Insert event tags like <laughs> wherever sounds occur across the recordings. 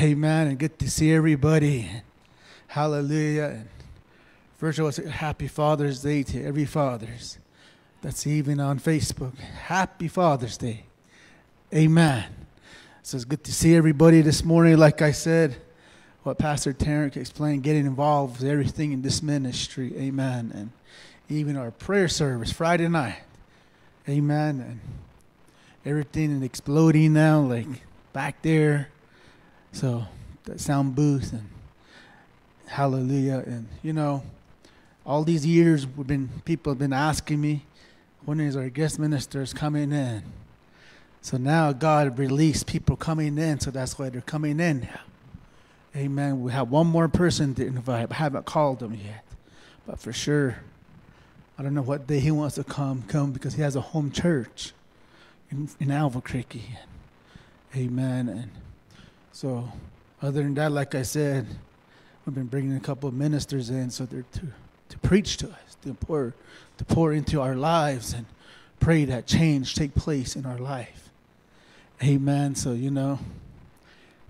Amen. And good to see everybody. Hallelujah. And first of all, happy Father's Day to every fathers. That's even on Facebook. Happy Father's Day. Amen. So it's good to see everybody this morning. Like I said, what Pastor Tarek explained, getting involved with everything in this ministry. Amen. And even our prayer service Friday night. Amen. And everything is exploding now, like back there. So that sound booth and hallelujah. And you know, all these years we've been people have been asking me, when is our guest ministers coming in? So now God released people coming in, so that's why they're coming in now. Amen. We have one more person to invite. I haven't called them yet. But for sure, I don't know what day he wants to come, come because he has a home church in, in Albuquerque. Amen. And so, other than that, like I said, we've been bringing a couple of ministers in so they're to, to preach to us, to pour, to pour into our lives and pray that change take place in our life. Amen. So, you know,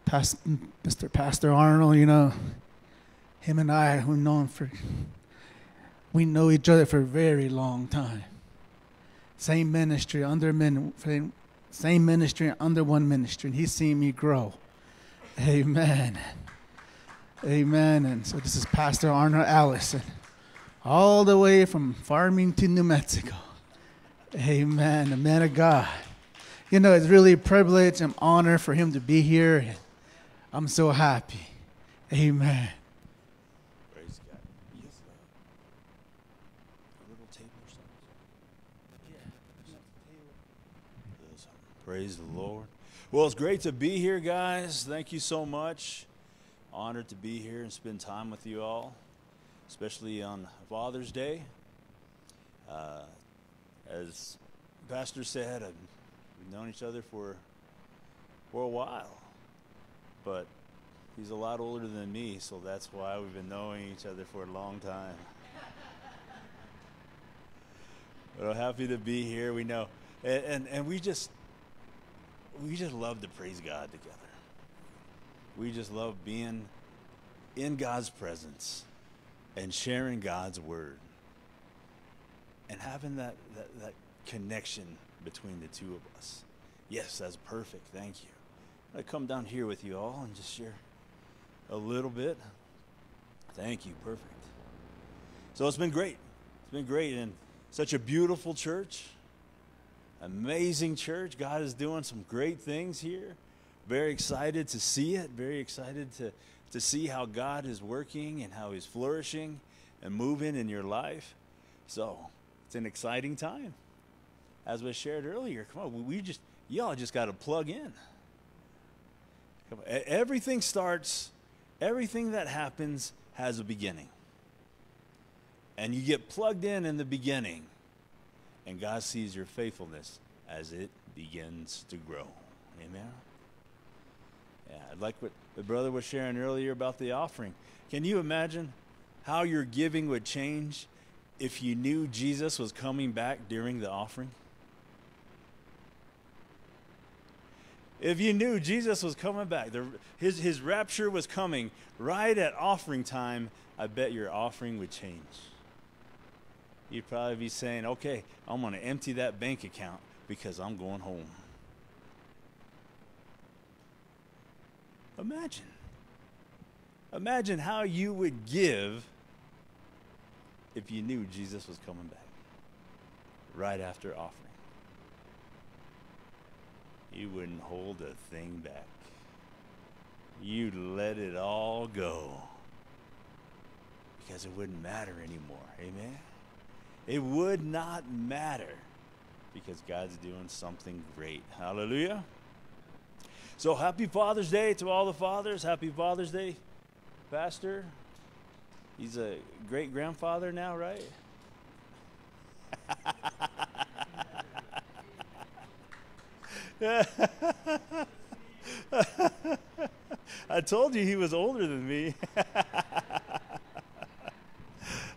Mr. Pastor Arnold, you know, him and I, we've known for, we know each other for a very long time. Same ministry, under min, same ministry, under one ministry, and he's seen me grow. Amen. Amen. And so this is Pastor Arnold Ellison, all the way from Farmington, New Mexico. Amen. The man of God. You know, it's really a privilege and honor for him to be here. I'm so happy. Amen. Praise God. Yes, a little table or something. Yes. Praise the. Well, it's great to be here, guys. Thank you so much. Honored to be here and spend time with you all, especially on Father's Day. Uh, as Pastor said, I've known each other for for a while, but he's a lot older than me, so that's why we've been knowing each other for a long time. <laughs> but I'm happy to be here. We know, and, and, and we just we just love to praise God together. We just love being in God's presence and sharing God's word and having that, that, that connection between the two of us. Yes, that's perfect. Thank you. I come down here with you all and just share a little bit. Thank you. Perfect. So it's been great. It's been great and such a beautiful church amazing church. God is doing some great things here. Very excited to see it. Very excited to, to see how God is working and how He's flourishing and moving in your life. So it's an exciting time. As was shared earlier, come on, we just, y'all just got to plug in. Everything starts, everything that happens has a beginning. And you get plugged in in the beginning and God sees your faithfulness as it begins to grow. Amen. Yeah, like what the brother was sharing earlier about the offering. Can you imagine how your giving would change if you knew Jesus was coming back during the offering? If you knew Jesus was coming back, the, his, his rapture was coming right at offering time, I bet your offering would change you'd probably be saying, okay, I'm going to empty that bank account because I'm going home. Imagine. Imagine how you would give if you knew Jesus was coming back right after offering. You wouldn't hold a thing back. You'd let it all go because it wouldn't matter anymore. Amen? It would not matter because God's doing something great. Hallelujah. So happy Father's Day to all the fathers. Happy Father's Day, Pastor. He's a great grandfather now, right? <laughs> I told you he was older than me. <laughs>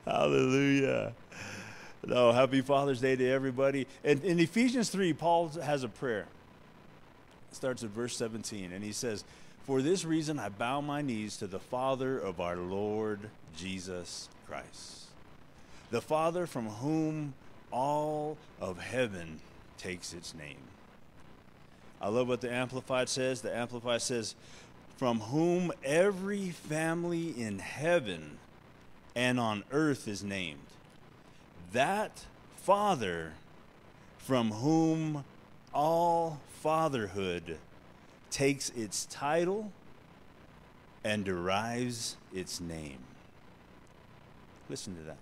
Hallelujah. No, happy Father's Day to everybody. And in Ephesians 3, Paul has a prayer. It starts at verse 17, and he says, For this reason, I bow my knees to the Father of our Lord Jesus Christ, the Father from whom all of heaven takes its name. I love what the Amplified says. The Amplified says, From whom every family in heaven and on earth is named. That Father from whom all fatherhood takes its title and derives its name. Listen to that.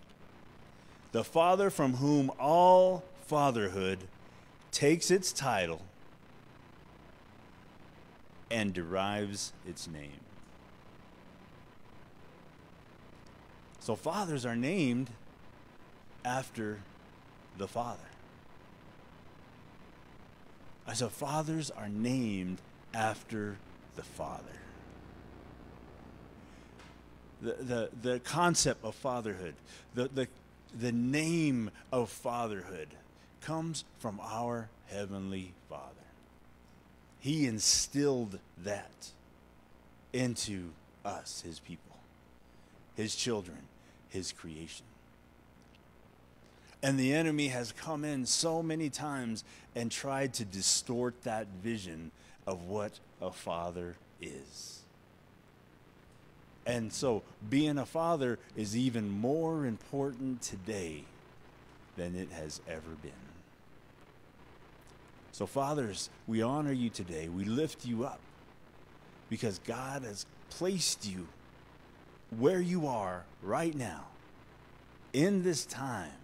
The Father from whom all fatherhood takes its title and derives its name. So, fathers are named after the Father. I said, fathers are named after the Father. The, the, the concept of fatherhood, the, the, the name of fatherhood comes from our Heavenly Father. He instilled that into us, His people, His children, His creation. And the enemy has come in so many times and tried to distort that vision of what a father is. And so, being a father is even more important today than it has ever been. So, fathers, we honor you today. We lift you up because God has placed you where you are right now in this time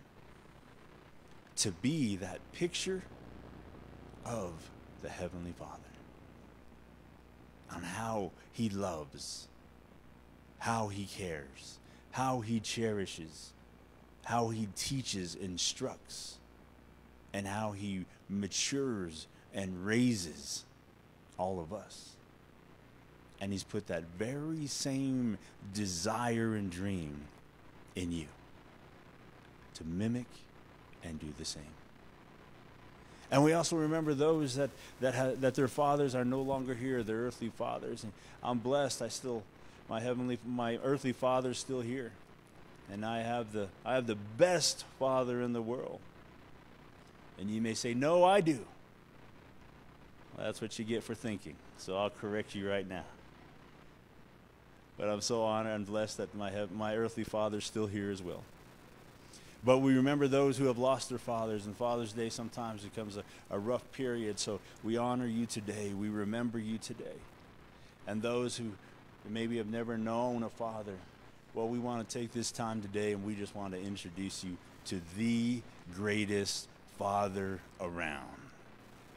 to be that picture of the Heavenly Father on how He loves, how He cares, how He cherishes, how He teaches, instructs, and how He matures and raises all of us. And He's put that very same desire and dream in you to mimic and do the same. And we also remember those that, that, ha- that their fathers are no longer here, their earthly fathers. And I'm blessed. I still, my heavenly, my earthly father's still here. And I have the, I have the best father in the world. And you may say, no, I do. Well, that's what you get for thinking. So I'll correct you right now. But I'm so honored and blessed that my, my earthly father's still here as well. But we remember those who have lost their fathers, and Father's Day sometimes becomes a, a rough period. So we honor you today. We remember you today. And those who maybe have never known a father, well, we want to take this time today and we just want to introduce you to the greatest Father around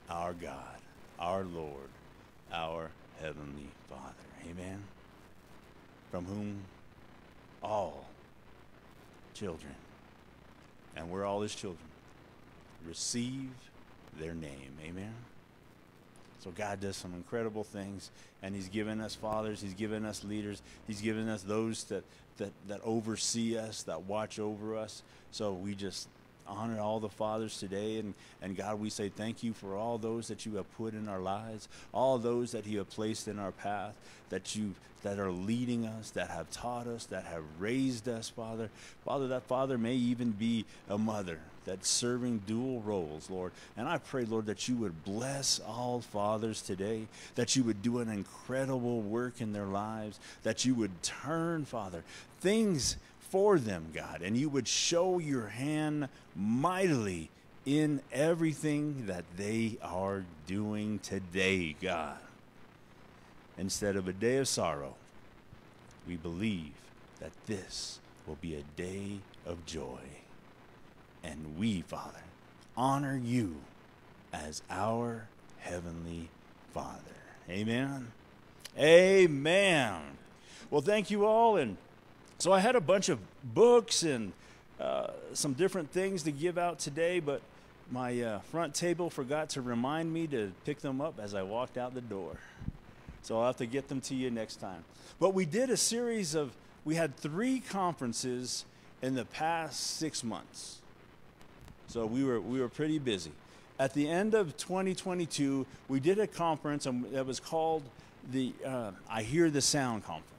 our God, our Lord, our Heavenly Father. Amen. From whom all children and we're all his children. Receive their name. Amen. So God does some incredible things, and He's given us fathers, He's given us leaders, He's given us those that, that, that oversee us, that watch over us. So we just honor all the fathers today. And, and God, we say thank you for all those that you have put in our lives, all those that you have placed in our path, that you that are leading us, that have taught us, that have raised us, Father. Father, that Father may even be a mother that's serving dual roles, Lord. And I pray, Lord, that you would bless all fathers today, that you would do an incredible work in their lives, that you would turn, Father, things for them, God, and you would show your hand mightily in everything that they are doing today, God. Instead of a day of sorrow, we believe that this will be a day of joy. And we, Father, honor you as our Heavenly Father. Amen. Amen. Well, thank you all. And so I had a bunch of books and uh, some different things to give out today, but my uh, front table forgot to remind me to pick them up as I walked out the door. So I'll have to get them to you next time. But we did a series of, we had three conferences in the past six months. So we were, we were pretty busy. At the end of 2022, we did a conference that was called the uh, I Hear the Sound conference.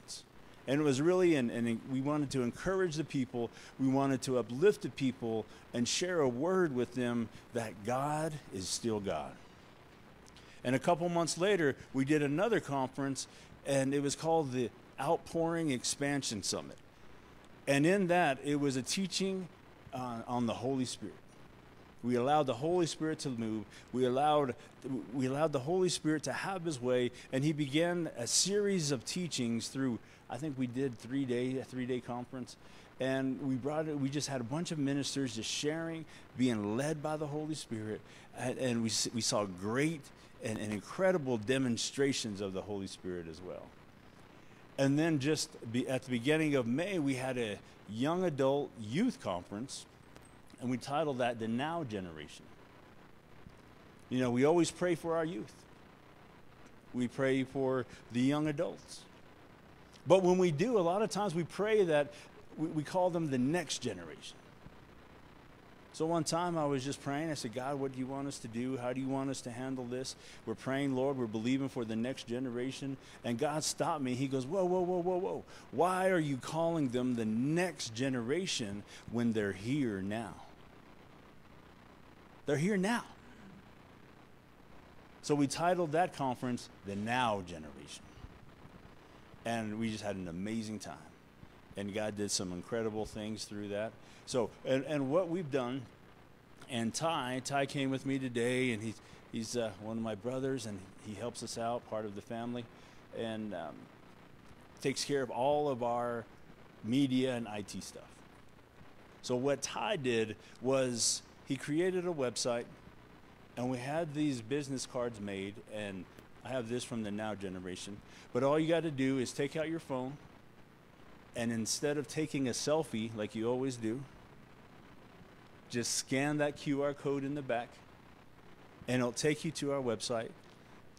And it was really, and, we wanted to encourage the people, we wanted to uplift the people and share a word with them that God is still God. And a couple months later, we did another conference, and it was called the Outpouring Expansion Summit. And in that, it was a teaching uh, on the Holy Spirit. We allowed the Holy Spirit to move. We allowed, we allowed the Holy Spirit to have his way, and he began a series of teachings through, I think we did three day, a three day conference. And we brought it, we just had a bunch of ministers just sharing, being led by the Holy Spirit. And, and we, we saw great and, and incredible demonstrations of the Holy Spirit as well. And then just be, at the beginning of May, we had a young adult youth conference and we titled that The Now Generation. You know, we always pray for our youth, we pray for the young adults. But when we do, a lot of times we pray that we, we call them the next generation. So one time I was just praying. I said, God, what do you want us to do? How do you want us to handle this? We're praying, Lord, we're believing for the next generation. And God stopped me. He goes, Whoa, whoa, whoa, whoa, whoa. Why are you calling them the next generation when they're here now? They're here now. So we titled that conference The Now Generation. And we just had an amazing time. And God did some incredible things through that. So, and, and what we've done, and Ty, Ty came with me today, and he's, he's uh, one of my brothers, and he helps us out, part of the family, and um, takes care of all of our media and IT stuff. So, what Ty did was he created a website, and we had these business cards made, and have this from the now generation. But all you got to do is take out your phone, and instead of taking a selfie like you always do, just scan that QR code in the back, and it'll take you to our website,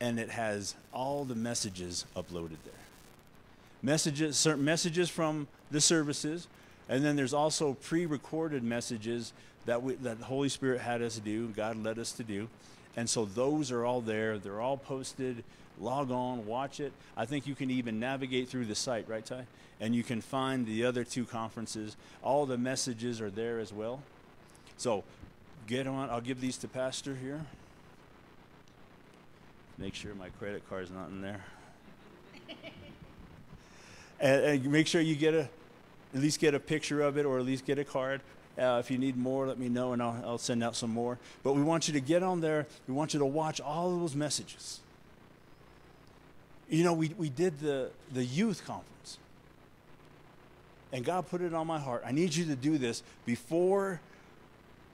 and it has all the messages uploaded there. Messages, certain messages from the services, and then there's also pre-recorded messages that, we, that the Holy Spirit had us do, God led us to do. And so those are all there. They're all posted. Log on, watch it. I think you can even navigate through the site, right, Ty? And you can find the other two conferences. All the messages are there as well. So get on. I'll give these to Pastor here. Make sure my credit card's not in there. <laughs> and, and make sure you get a, at least get a picture of it or at least get a card. Uh, if you need more, let me know and I'll, I'll send out some more. But we want you to get on there. We want you to watch all of those messages. You know, we, we did the, the youth conference. And God put it on my heart. I need you to do this before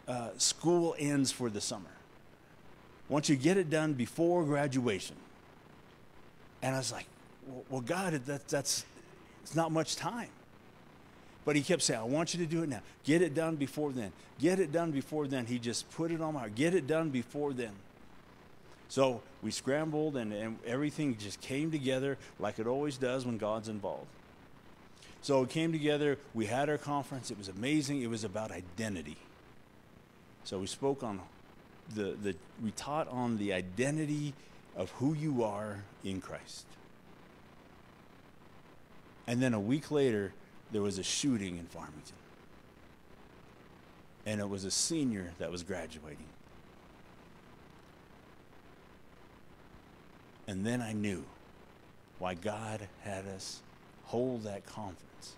uh, school ends for the summer. Once you get it done before graduation. And I was like, well, God, that, that's it's not much time. But he kept saying, I want you to do it now. Get it done before then. Get it done before then. He just put it on my heart. Get it done before then. So we scrambled and, and everything just came together like it always does when God's involved. So it came together. We had our conference. It was amazing. It was about identity. So we spoke on the, the we taught on the identity of who you are in Christ. And then a week later, there was a shooting in Farmington. And it was a senior that was graduating. And then I knew why God had us hold that conference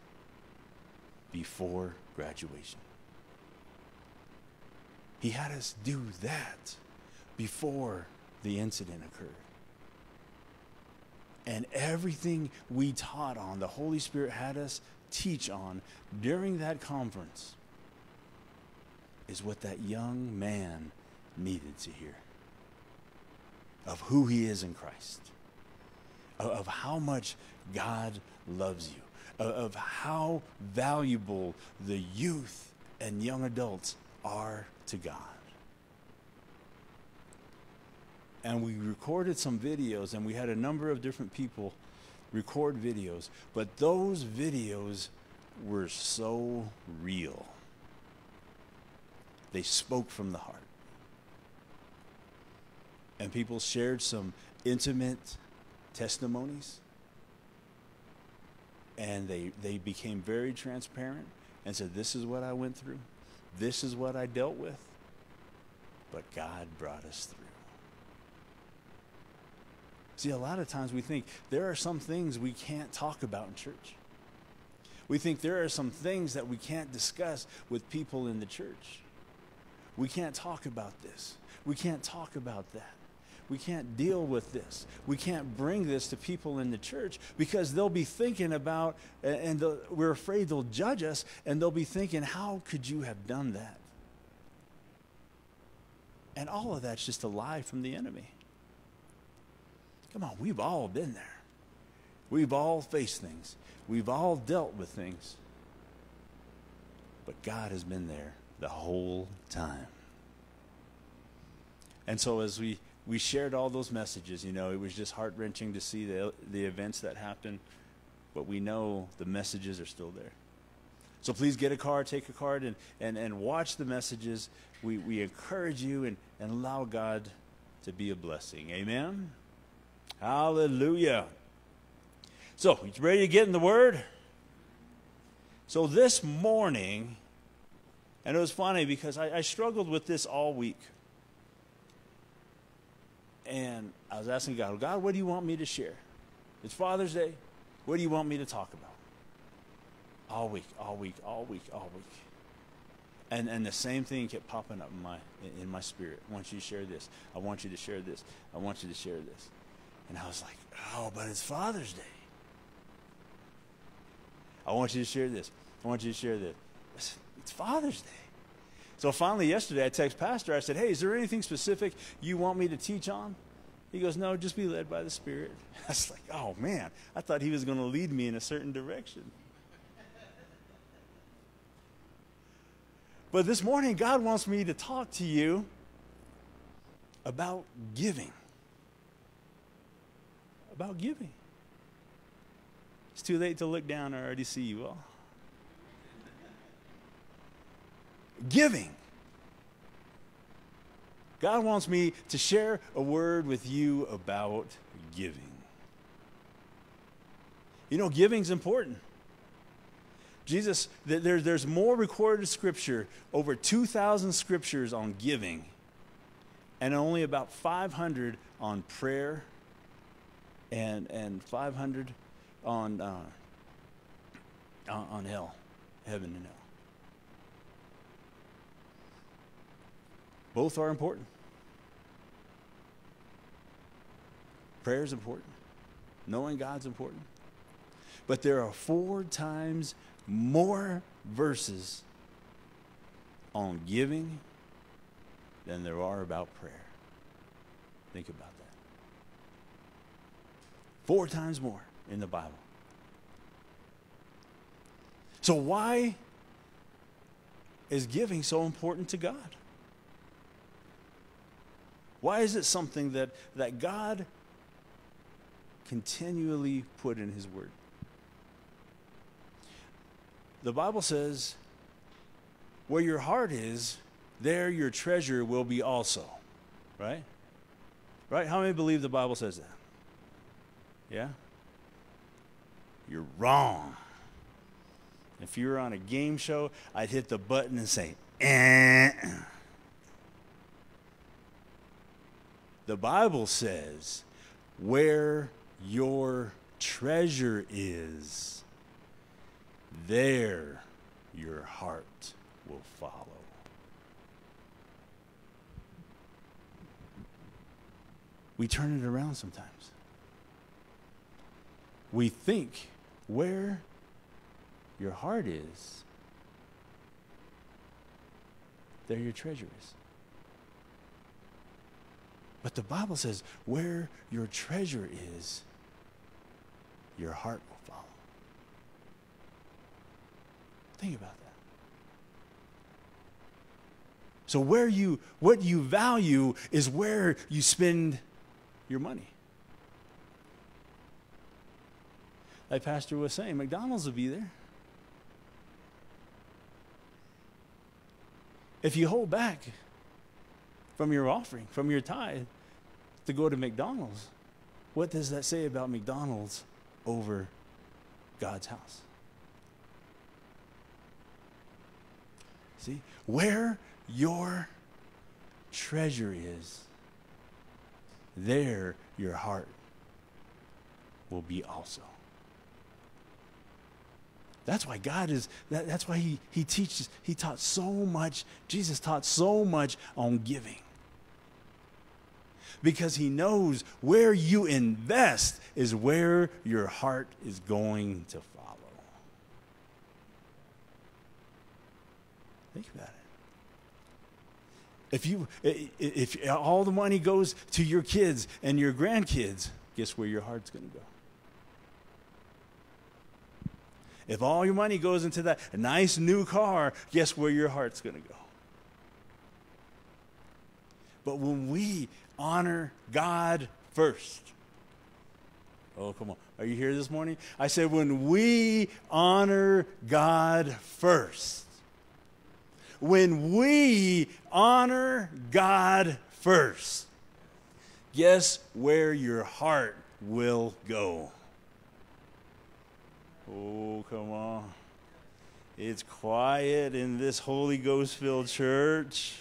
before graduation. He had us do that before the incident occurred. And everything we taught on, the Holy Spirit had us teach on during that conference is what that young man needed to hear of who he is in Christ, of, how much God loves you, of how valuable the youth and young adults are to God. And we recorded some videos, and we had a number of different people record videos, but those videos were so real. They spoke from the heart. And people shared some intimate testimonies. And they, they became very transparent and said, This is what I went through. This is what I dealt with. But God brought us through. See, a lot of times we think there are some things we can't talk about in church. We think there are some things that we can't discuss with people in the church. We can't talk about this. We can't talk about that. We can't deal with this. We can't bring this to people in the church because they'll be thinking about, and we're afraid they'll judge us, and they'll be thinking, how could you have done that? And all of that's just a lie from the enemy. Come on, we've all been there. We've all faced things. We've all dealt with things. But God has been there the whole time. And so as we, we shared all those messages, you know, it was just heart wrenching to see the, the events that happened. But we know the messages are still there. So please get a card, take a card, and, and, and watch the messages. We, we encourage you and, and allow God to be a blessing. Amen? Hallelujah. So, you ready to get in the Word? So, this morning, and it was funny because I, I struggled with this all week. And I was asking God, God, what do you want me to share? It's Father's Day. What do you want me to talk about? All week, all week, all week, all week. And, and the same thing kept popping up in my, in my spirit. I want you to share this. I want you to share this. I want you to share this. And I was like, oh, but it's Father's Day. I want you to share this. I want you to share this. It's Father's Day. So finally, yesterday, I text Pastor. I said, hey, is there anything specific you want me to teach on? He goes, no, just be led by the Spirit. <laughs> I was like, oh, man. I thought he was going to lead me in a certain direction. But this morning, God wants me to talk to you about giving about giving. It's too late to look down. I already see you all. Giving. God wants me to share a word with you about giving. You know, giving's important. Jesus, there, there's more recorded scripture, over 2,000 scriptures on giving, and only about 500 on prayer and and 500 on uh, on hell, heaven and hell. Both are important. Prayer is important. Knowing God's important. But there are four times more verses on giving than there are about prayer. Think about that. Four times more in the Bible. So, why is giving so important to God? Why is it something that, that God continually put in His Word? The Bible says, where your heart is, there your treasure will be also. Right? Right? How many believe the Bible says that? Yeah? You're wrong. If you were on a game show, I'd hit the button and say, eh. The Bible says, where your treasure is, there your heart will follow. We turn it around sometimes we think where your heart is, there your treasure is. But the Bible says, where your treasure is, your heart will follow. Think about that. So where you what you value is where you spend your money. Like Pastor was saying, McDonald's will be there. If you hold back from your offering, from your tithe, to go to McDonald's, what does that say about McDonald's over God's house? See, where your treasure is, there your heart will be also. That's why God is, that, that's why he, he teaches, he taught so much, Jesus taught so much on giving. Because he knows where you invest is where your heart is going to follow. Think about it. If you if all the money goes to your kids and your grandkids, guess where your heart's going to go? If all your money goes into that nice new car, guess where your heart's going to go? But when we honor God first, oh, come on. Are you here this morning? I said, when we honor God first, when we honor God first, guess where your heart will go? Oh, come on. It's quiet in this Holy Ghost filled church.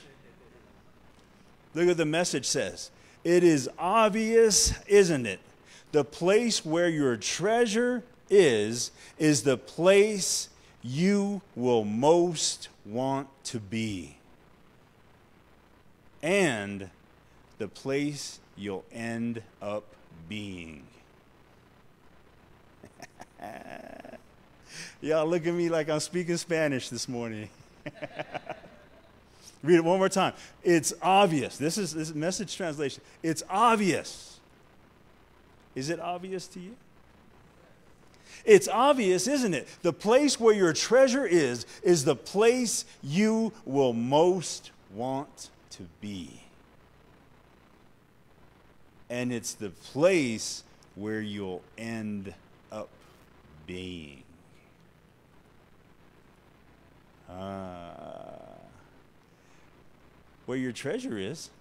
Look what the message says. It is obvious, isn't it? The place where your treasure is, is the place you will most want to be. And the place you'll end up being. Y'all look at me like I'm speaking Spanish this morning. <laughs> Read it one more time. It's obvious. This is this is message translation. It's obvious. Is it obvious to you? It's obvious, isn't it? The place where your treasure is, is the place you will most want to be. And it's the place where you'll end being. Ah. Where your treasure is,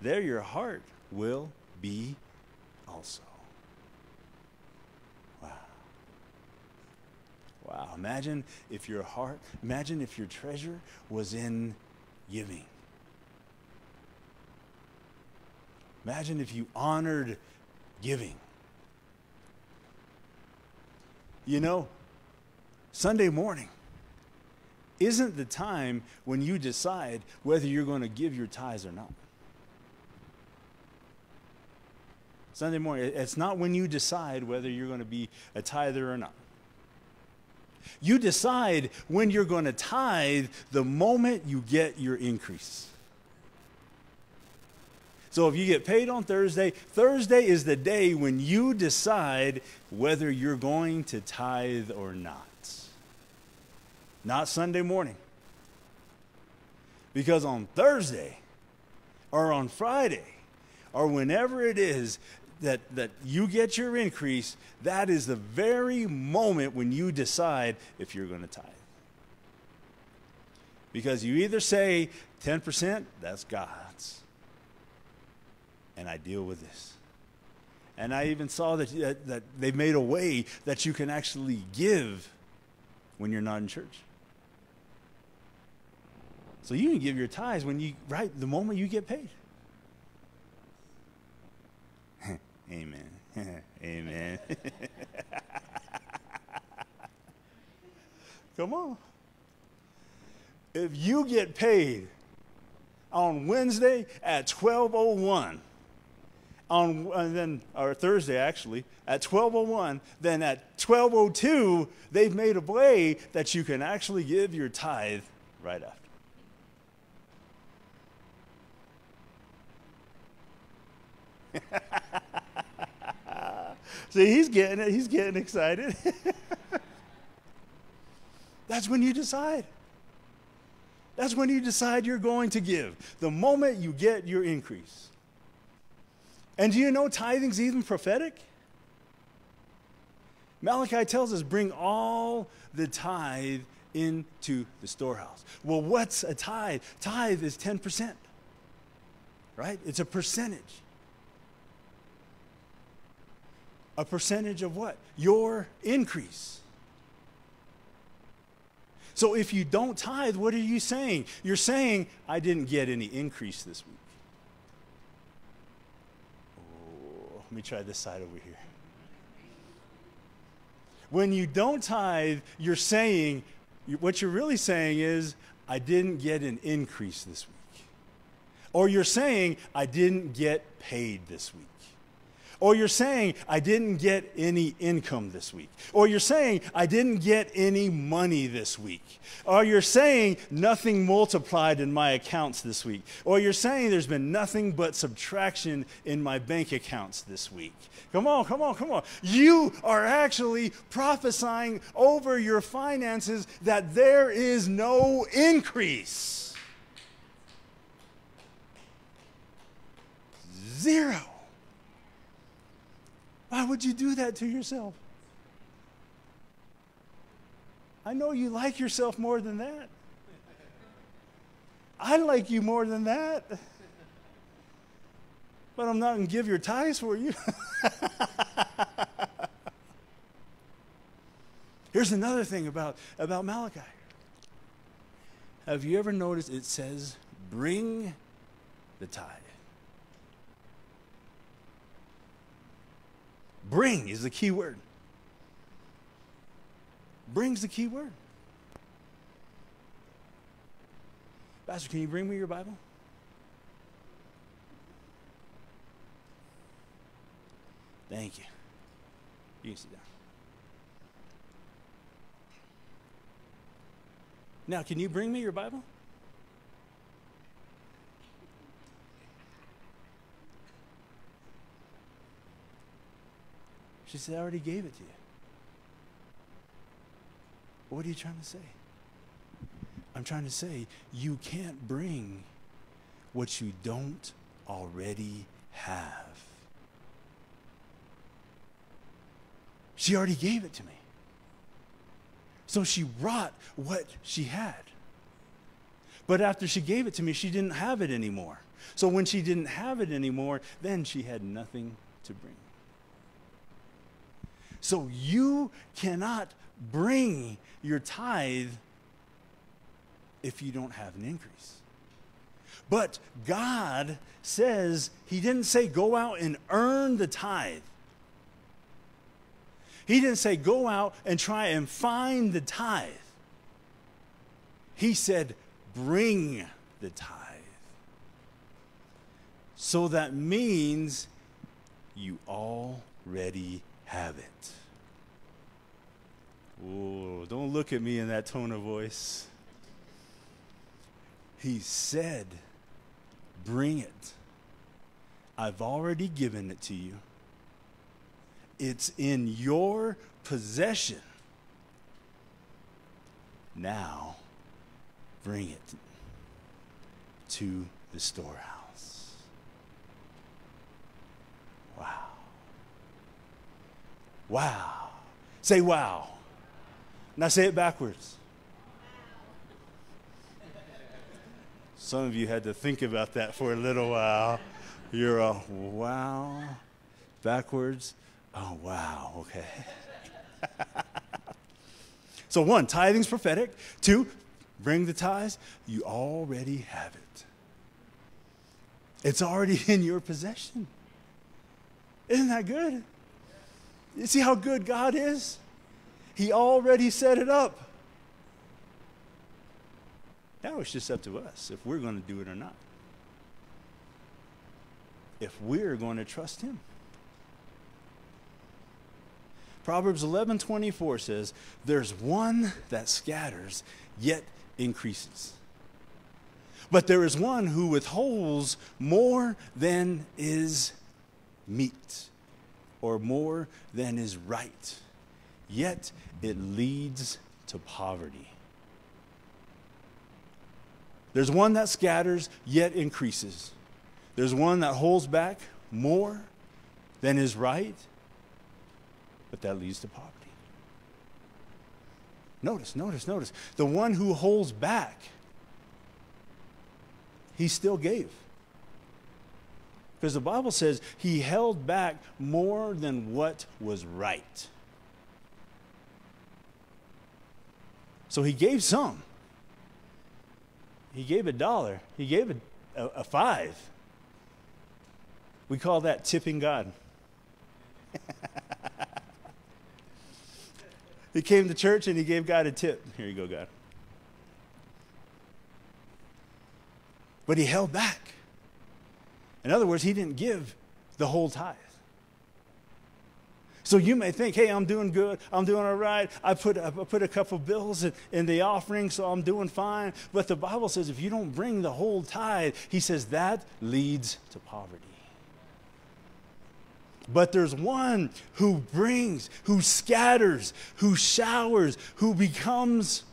there your heart will be also. Wow. Wow. Imagine if your heart, imagine if your treasure was in giving. Imagine if you honored giving. You know, Sunday morning isn't the time when you decide whether you're going to give your tithes or not. Sunday morning, it's not when you decide whether you're going to be a tither or not. You decide when you're going to tithe the moment you get your increase. So if you get paid on Thursday, Thursday is the day when you decide whether you're going to tithe or not not Sunday morning. Because on Thursday or on Friday or whenever it is that, that you get your increase, that is the very moment when you decide if you're going to tithe. Because you either say 10%, that's God's. And I deal with this. And I even saw that, that, that they made a way that you can actually give when you're not in church. So you can give your tithes when you, right, the moment you get paid. <laughs> Amen. <laughs> Amen. <laughs> Come on. If you get paid on Wednesday at 1201, on and then or Thursday actually at 1201 then at 1202 they've made a way that you can actually give your tithe right after <laughs> See, he's getting it. He's getting excited. <laughs> That's when you decide. That's when you decide you're going to give. The moment you get your increase. And do you know tithing's even prophetic? Malachi tells us, bring all the tithe into the storehouse. Well, what's a tithe? Tithe is 10%, right? It's a percentage. a percentage of what? Your increase. So if you don't tithe, what are you saying? You're saying, I didn't get any increase this week. Oh, let me try this side over here. When you don't tithe, you're saying, what you're really saying is, I didn't get an increase this week. Or you're saying, I didn't get paid this week. Or you're saying, I didn't get any income this week. Or you're saying, I didn't get any money this week. Or you're saying, nothing multiplied in my accounts this week. Or you're saying, there's been nothing but subtraction in my bank accounts this week. Come on, come on, come on. You are actually prophesying over your finances that there is no increase. Zero. Why would you do that to yourself? I know you like yourself more than that. I like you more than that. But I'm not going to give your tithes for you. <laughs> Here's another thing about, about Malachi. Have you ever noticed it says, bring the tithe? Bring is the key word. Brings the key word. Pastor, can you bring me your Bible? Thank you. You can sit down. Now, can you bring me your Bible? She said, I already gave it to you. What are you trying to say? I'm trying to say you can't bring what you don't already have. She already gave it to me. So she brought what she had. But after she gave it to me, she didn't have it anymore. So when she didn't have it anymore, then she had nothing to bring. So you cannot bring your tithe if you don't have an increase. But God says, He didn't say go out and earn the tithe. He didn't say go out and try and find the tithe. He said bring the tithe. So that means you already have it. Oh, don't look at me in that tone of voice. He said, Bring it. I've already given it to you. It's in your possession. Now, bring it to the storehouse. Wow. Wow. Say wow. Now say it backwards. Some of you had to think about that for a little while. You're a wow. Backwards. Oh, wow. Okay. <laughs> so, one, tithing's prophetic. Two, bring the tithes. You already have it, it's already <laughs> in your possession. Isn't that good? You see how good God is? He already set it up. Now it's just up to us if we're going to do it or not. If we're going to trust Him. Proverbs 11:24 says, "There's one that scatters yet increases. But there is one who withholds more than is meet or more than is right, yet it leads to poverty. There's one that scatters, yet increases. There's one that holds back more than is right, but that leads to poverty. Notice, notice, notice. The one who holds back, he still gave. Because the Bible says he held back more than what was right. So he gave some. He gave a dollar. He gave a, a, five. We call that tipping God. <laughs> he came to church and he gave God a tip. Here you go, God. But he held back. In other words, he didn't give the whole tithe. So you may think, hey, I'm doing good. I'm doing all right. I put, I put a couple bills in, in the offering, so I'm doing fine. But the Bible says if you don't bring the whole tithe, he says that leads to poverty. But there's one who brings, who scatters, who showers, who becomes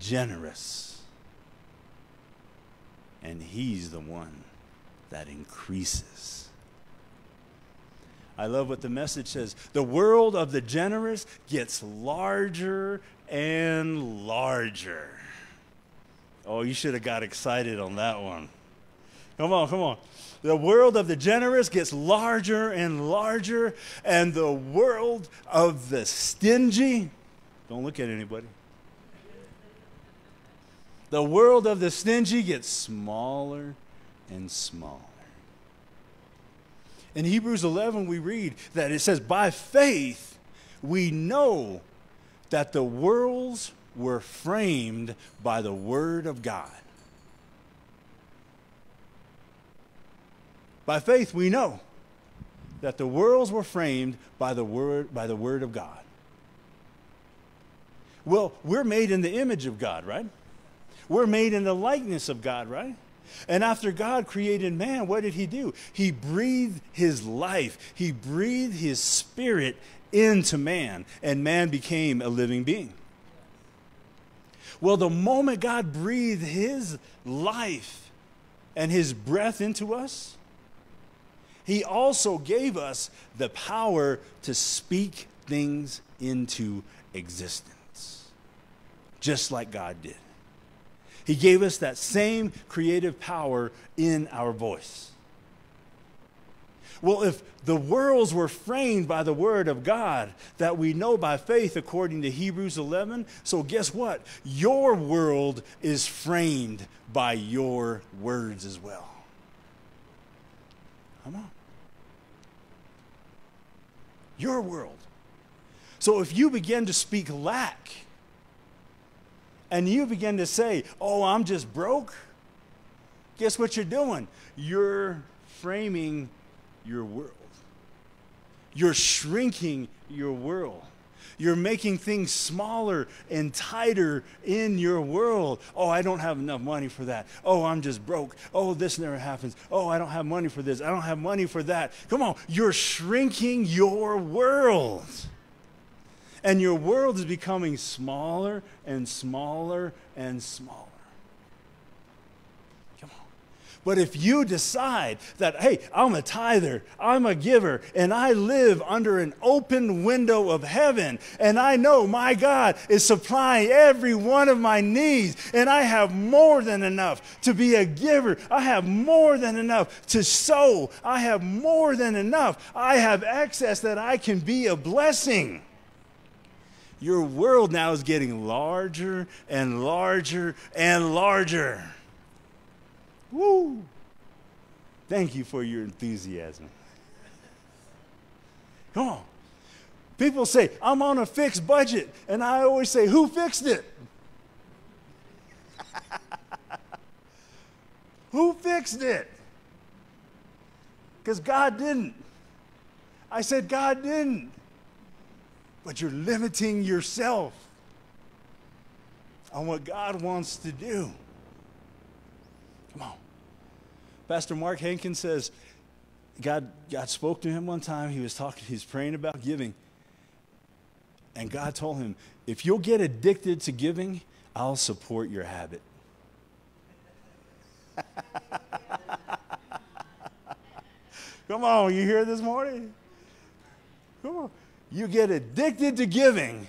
generous. And he's the one that increases. I love what the message says. The world of the generous gets larger and larger. Oh, you should have got excited on that one. Come on, come on. The world of the generous gets larger and larger, and the world of the stingy, don't look at anybody. The world of the stingy gets smaller and smaller. In Hebrews 11, we read that it says, By faith, we know that the worlds were framed by the Word of God. By faith, we know that the worlds were framed by the Word, by the word of God. Well, we're made in the image of God, right? We're made in the likeness of God, right? And after God created man, what did he do? He breathed his life, he breathed his spirit into man, and man became a living being. Well, the moment God breathed his life and his breath into us, he also gave us the power to speak things into existence, just like God did. He gave us that same creative power in our voice. Well, if the worlds were framed by the word of God that we know by faith according to Hebrews 11, so guess what? Your world is framed by your words as well. Come on. Your world. So if you begin to speak lack, and you begin to say, Oh, I'm just broke, guess what you're doing? You're framing your world, you're shrinking your world. You're making things smaller and tighter in your world. Oh, I don't have enough money for that. Oh, I'm just broke. Oh, this never happens. Oh, I don't have money for this. I don't have money for that. Come on, you're shrinking your world. And your world is becoming smaller and smaller and smaller. Come on. But if you decide that, hey, I'm a tither, I'm a giver, and I live under an open window of heaven, and I know my God is supplying every one of my needs, and I have more than enough to be a giver, I have more than enough to sow, I have more than enough, I have access that I can be a blessing your world now is getting larger and larger and larger. Woo! Thank you for your enthusiasm. Come on. People say, I'm on a fixed budget. And I always say, Who fixed it? <laughs> Who fixed it? Because God didn't. I said, God didn't but you're limiting yourself on what God wants to do. Come on. Pastor Mark Hankins says, God, God spoke to him one time. He was talking, he was praying about giving. And God told him, if you'll get addicted to giving, I'll support your habit. <laughs> Come on, you here this morning? Come on you get addicted to giving,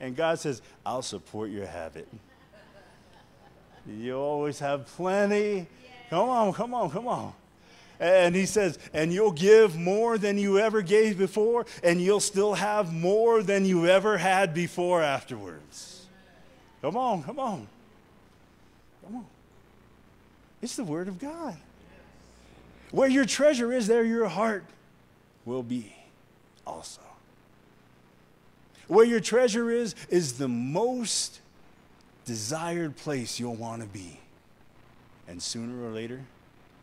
and God says, I'll support your habit. You always have plenty. Come on, come on, come on. And he says, and you'll give more than you ever gave before, and you'll still have more than you ever had before afterwards. Come on, come on. Come on. It's the Word of God. Where your treasure is, there your heart will be also. Where your treasure is, is the most desired place you'll want to be. And sooner or later,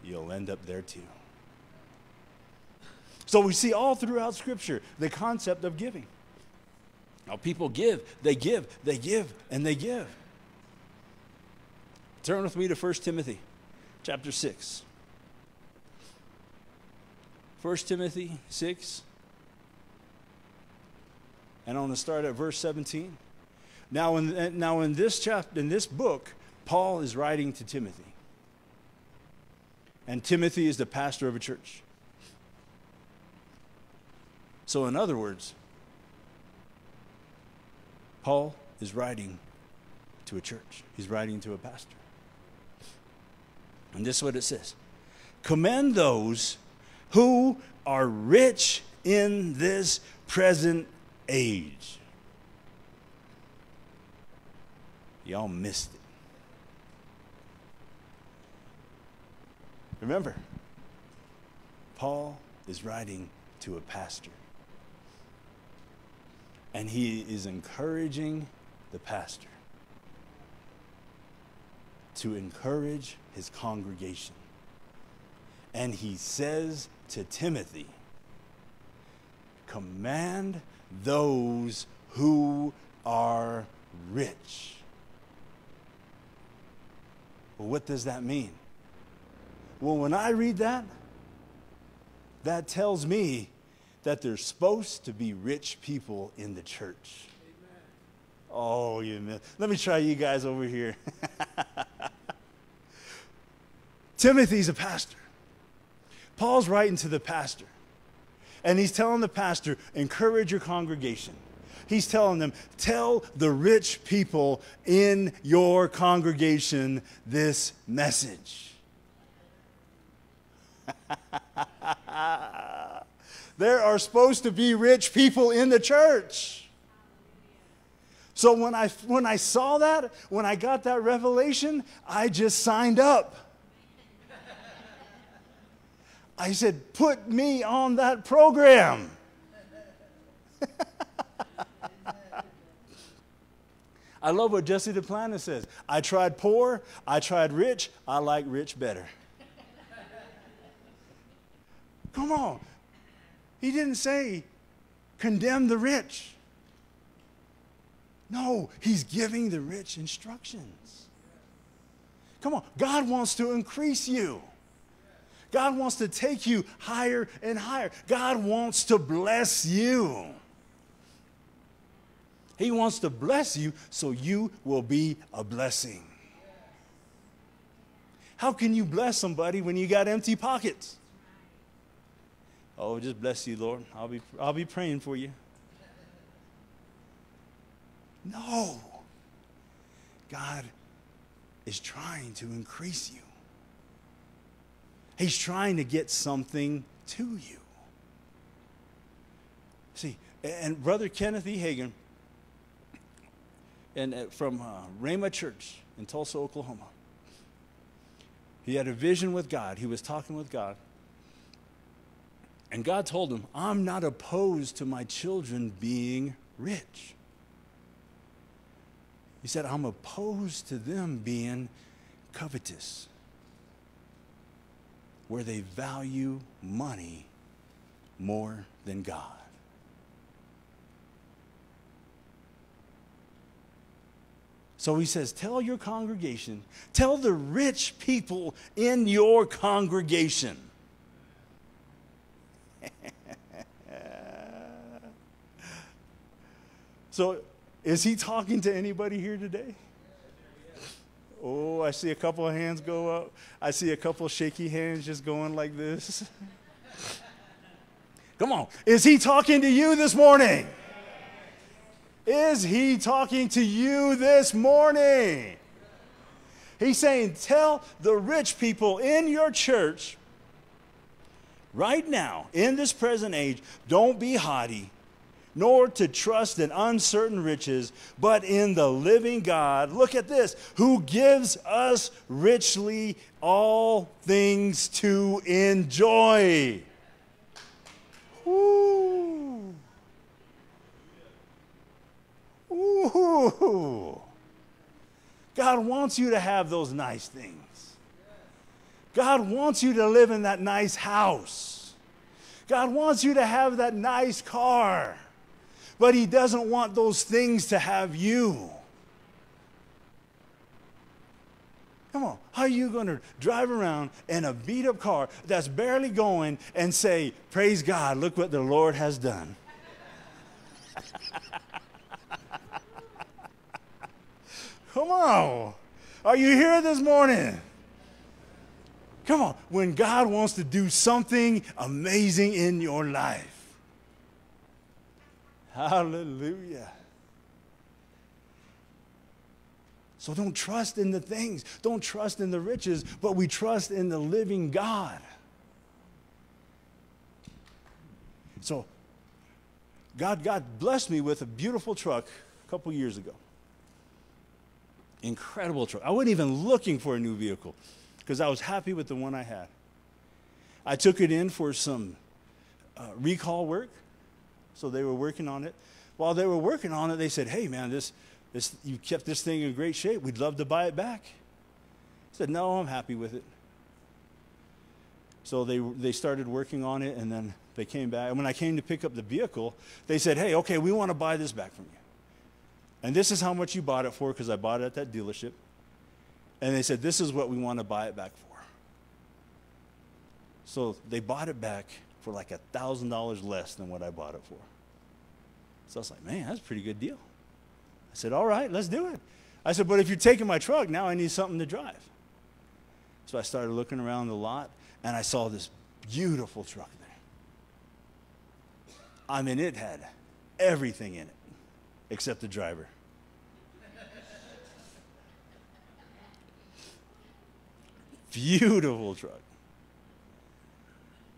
you'll end up there too. So we see all throughout Scripture the concept of giving. Now, people give, they give, they give, and they give. Turn with me to 1 Timothy chapter 6. 1 Timothy 6. And I want to start at verse 17. Now in, now in this chapter, in this book, Paul is writing to Timothy. And Timothy is the pastor of a church. So, in other words, Paul is writing to a church, he's writing to a pastor. And this is what it says Commend those who are rich in this present age. Y'all missed it. Remember, Paul is writing to a pastor. And he is encouraging the pastor to encourage his congregation. And he says to Timothy, Command those who are rich. Well, what does that mean? Well, when I read that, that tells me that there's supposed to be rich people in the church. Oh, you let me try you guys over here. <laughs> Timothy's a pastor. Paul's writing to the pastor. And he's telling the pastor, encourage your congregation. He's telling them, tell the rich people in your congregation this message. <laughs> there are supposed to be rich people in the church. So when I, when I saw that, when I got that revelation, I just signed up. I said, put me on that program. <laughs> I love what Jesse Duplantis says. I tried poor, I tried rich, I like rich better. <laughs> Come on. He didn't say condemn the rich. No, he's giving the rich instructions. Come on, God wants to increase you. God wants to take you higher and higher. God wants to bless you. He wants to bless you so you will be a blessing. How can you bless somebody when you got empty pockets? Oh, just bless you, Lord. I'll be, I'll be praying for you. No. God is trying to increase you. He's trying to get something to you. See, and Brother Kenneth E. Hagin, and uh, from uh, Rhema Church in Tulsa, Oklahoma, he had a vision with God. He was talking with God. And God told him, I'm not opposed to my children being rich. He said, I'm opposed to them being covetous, where they value money more than God. So he says, Tell your congregation, tell the rich people in your congregation <laughs> so, is he talking to anybody here today? Oh, I see a couple of hands go up. I see a couple shaky hands just going like this. <laughs> Come on. Is he talking to you this morning? Is he talking to you this morning? He's saying, Tell the rich people in your church right now, in this present age, don't be haughty, nor to trust in uncertain riches, but in the living God. Look at this, who gives us richly all things to enjoy. Ooh. Ooh. God wants you to have those nice things. God wants you to live in that nice house. God wants you to have that nice car. But He doesn't want those things to have you. Come on, how are you going to drive around in a beat up car that's barely going and say, Praise God, look what the Lord has done? <laughs> Come on. Are you here this morning? Come on. When God wants to do something amazing in your life. Hallelujah. So don't trust in the things, don't trust in the riches, but we trust in the living God. So God, God blessed me with a beautiful truck a couple years ago. Incredible truck. I wasn't even looking for a new vehicle because I was happy with the one I had. I took it in for some uh, recall work, so they were working on it. While they were working on it, they said, "Hey, man, this this, you kept this thing in great shape. We'd love to buy it back. I said, No, I'm happy with it. So they, they started working on it, and then they came back. And when I came to pick up the vehicle, they said, Hey, okay, we want to buy this back from you. And this is how much you bought it for, because I bought it at that dealership. And they said, This is what we want to buy it back for. So they bought it back for like a $1,000 less than what I bought it for. So I was like, Man, that's a pretty good deal. I said, All right, let's do it. I said, But if you're taking my truck, now I need something to drive. So I started looking around the lot and I saw this beautiful truck there. I mean, it had everything in it except the driver. <laughs> Beautiful truck.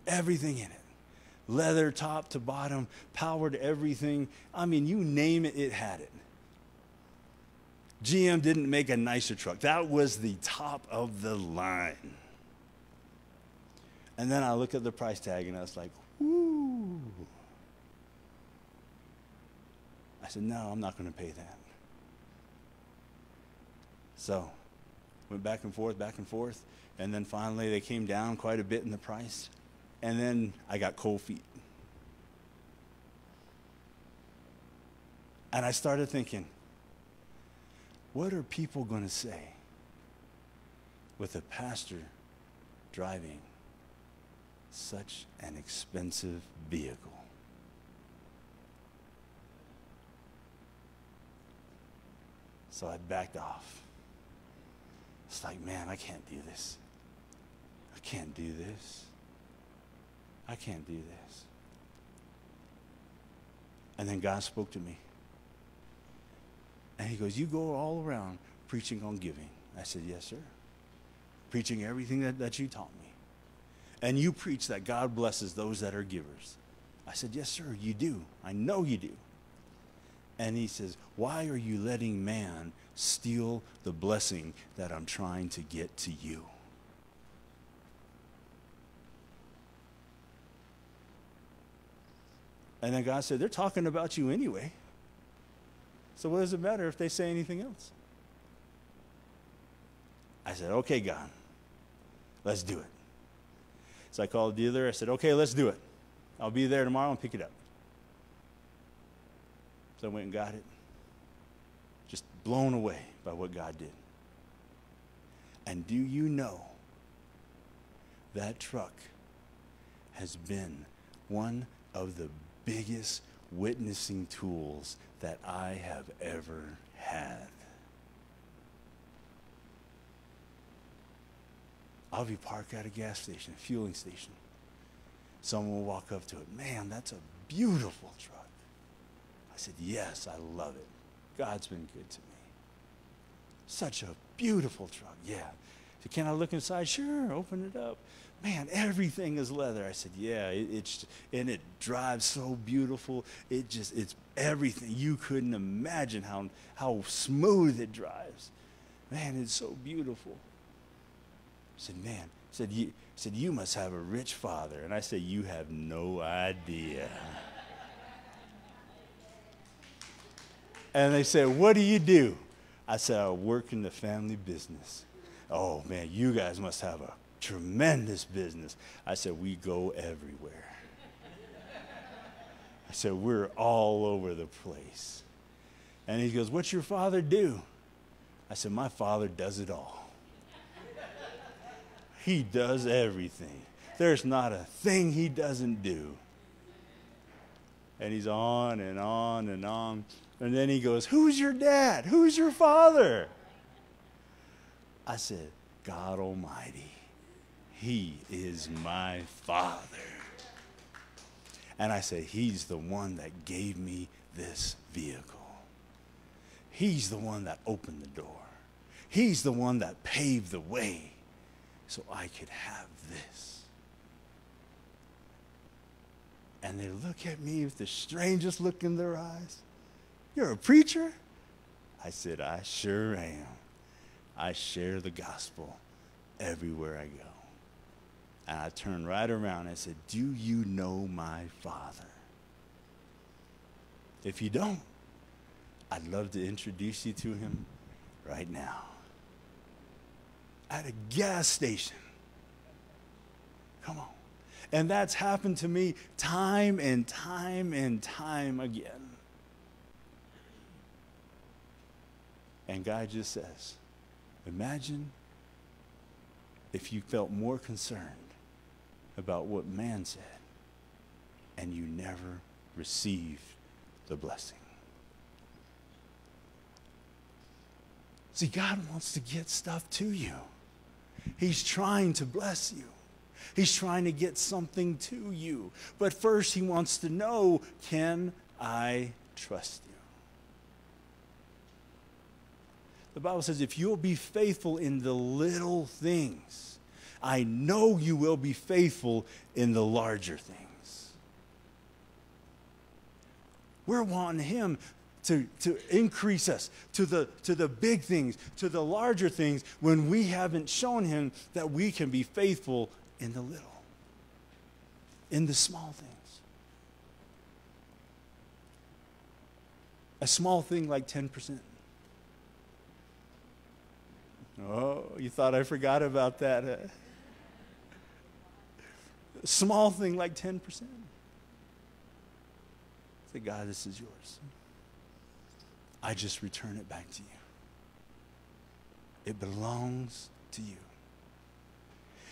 Everything in it leather top to bottom, powered everything. I mean, you name it, it had it. GM didn't make a nicer truck. That was the top of the line. And then I look at the price tag and I was like, whoo. I said, no, I'm not going to pay that. So, went back and forth, back and forth. And then finally they came down quite a bit in the price. And then I got cold feet. And I started thinking, what are people going to say with a pastor driving such an expensive vehicle? So I backed off. It's like, man, I can't do this. I can't do this. I can't do this. And then God spoke to me. And he goes, You go all around preaching on giving. I said, Yes, sir. Preaching everything that, that you taught me. And you preach that God blesses those that are givers. I said, Yes, sir, you do. I know you do. And he says, Why are you letting man steal the blessing that I'm trying to get to you? And then God said, They're talking about you anyway. So what does it matter if they say anything else? I said, okay, God, let's do it. So I called the dealer. I said, okay, let's do it. I'll be there tomorrow and pick it up. So I went and got it. Just blown away by what God did. And do you know that truck has been one of the biggest witnessing tools that I have ever had. I'll be parked at a gas station, a fueling station. Someone will walk up to it. Man, that's a beautiful truck. I said, Yes, I love it. God's been good to me. Such a beautiful truck. Yeah. Can I look inside? Sure, open it up. Man, everything is leather. I said, Yeah, it, it's and it drives so beautiful. It just it's everything. You couldn't imagine how how smooth it drives. Man, it's so beautiful. I said, Man, I said you said you must have a rich father. And I said, You have no idea. and they said, What do you do? I said, I work in the family business. Oh man, you guys must have a tremendous business. I said, We go everywhere. I said, We're all over the place. And he goes, What's your father do? I said, My father does it all. he does everything. There's not a thing he doesn't do. And he's on and on and on. And then he goes, Who's your dad? Who's your father? I said, God Almighty. He is my father. And I said, He's the one that gave me this vehicle. He's the one that opened the door. He's the one that paved the way so I could have this. And they look at me with the strangest look in their eyes. You're a preacher? I said, I sure am. I share the gospel everywhere I go. And I turned right around and said, Do you know my father? If you don't, I'd love to introduce you to him right now. At a gas station. Come on. And that's happened to me time and time and time again. And God just says, Imagine if you felt more concerned about what man said and you never received the blessing. See, God wants to get stuff to you. He's trying to bless you. He's trying to get something to you. But first, He wants to know can I trust you? The Bible says, if you'll be faithful in the little things, I know you will be faithful in the larger things. We're wanting Him to, to increase us to the, to the big things, to the larger things, when we haven't shown Him that we can be faithful in the little, in the small things. A small thing like 10%. Oh, you thought I forgot about that. Small thing like 10%. Say, God, this is yours. I just return it back to you. It belongs to you.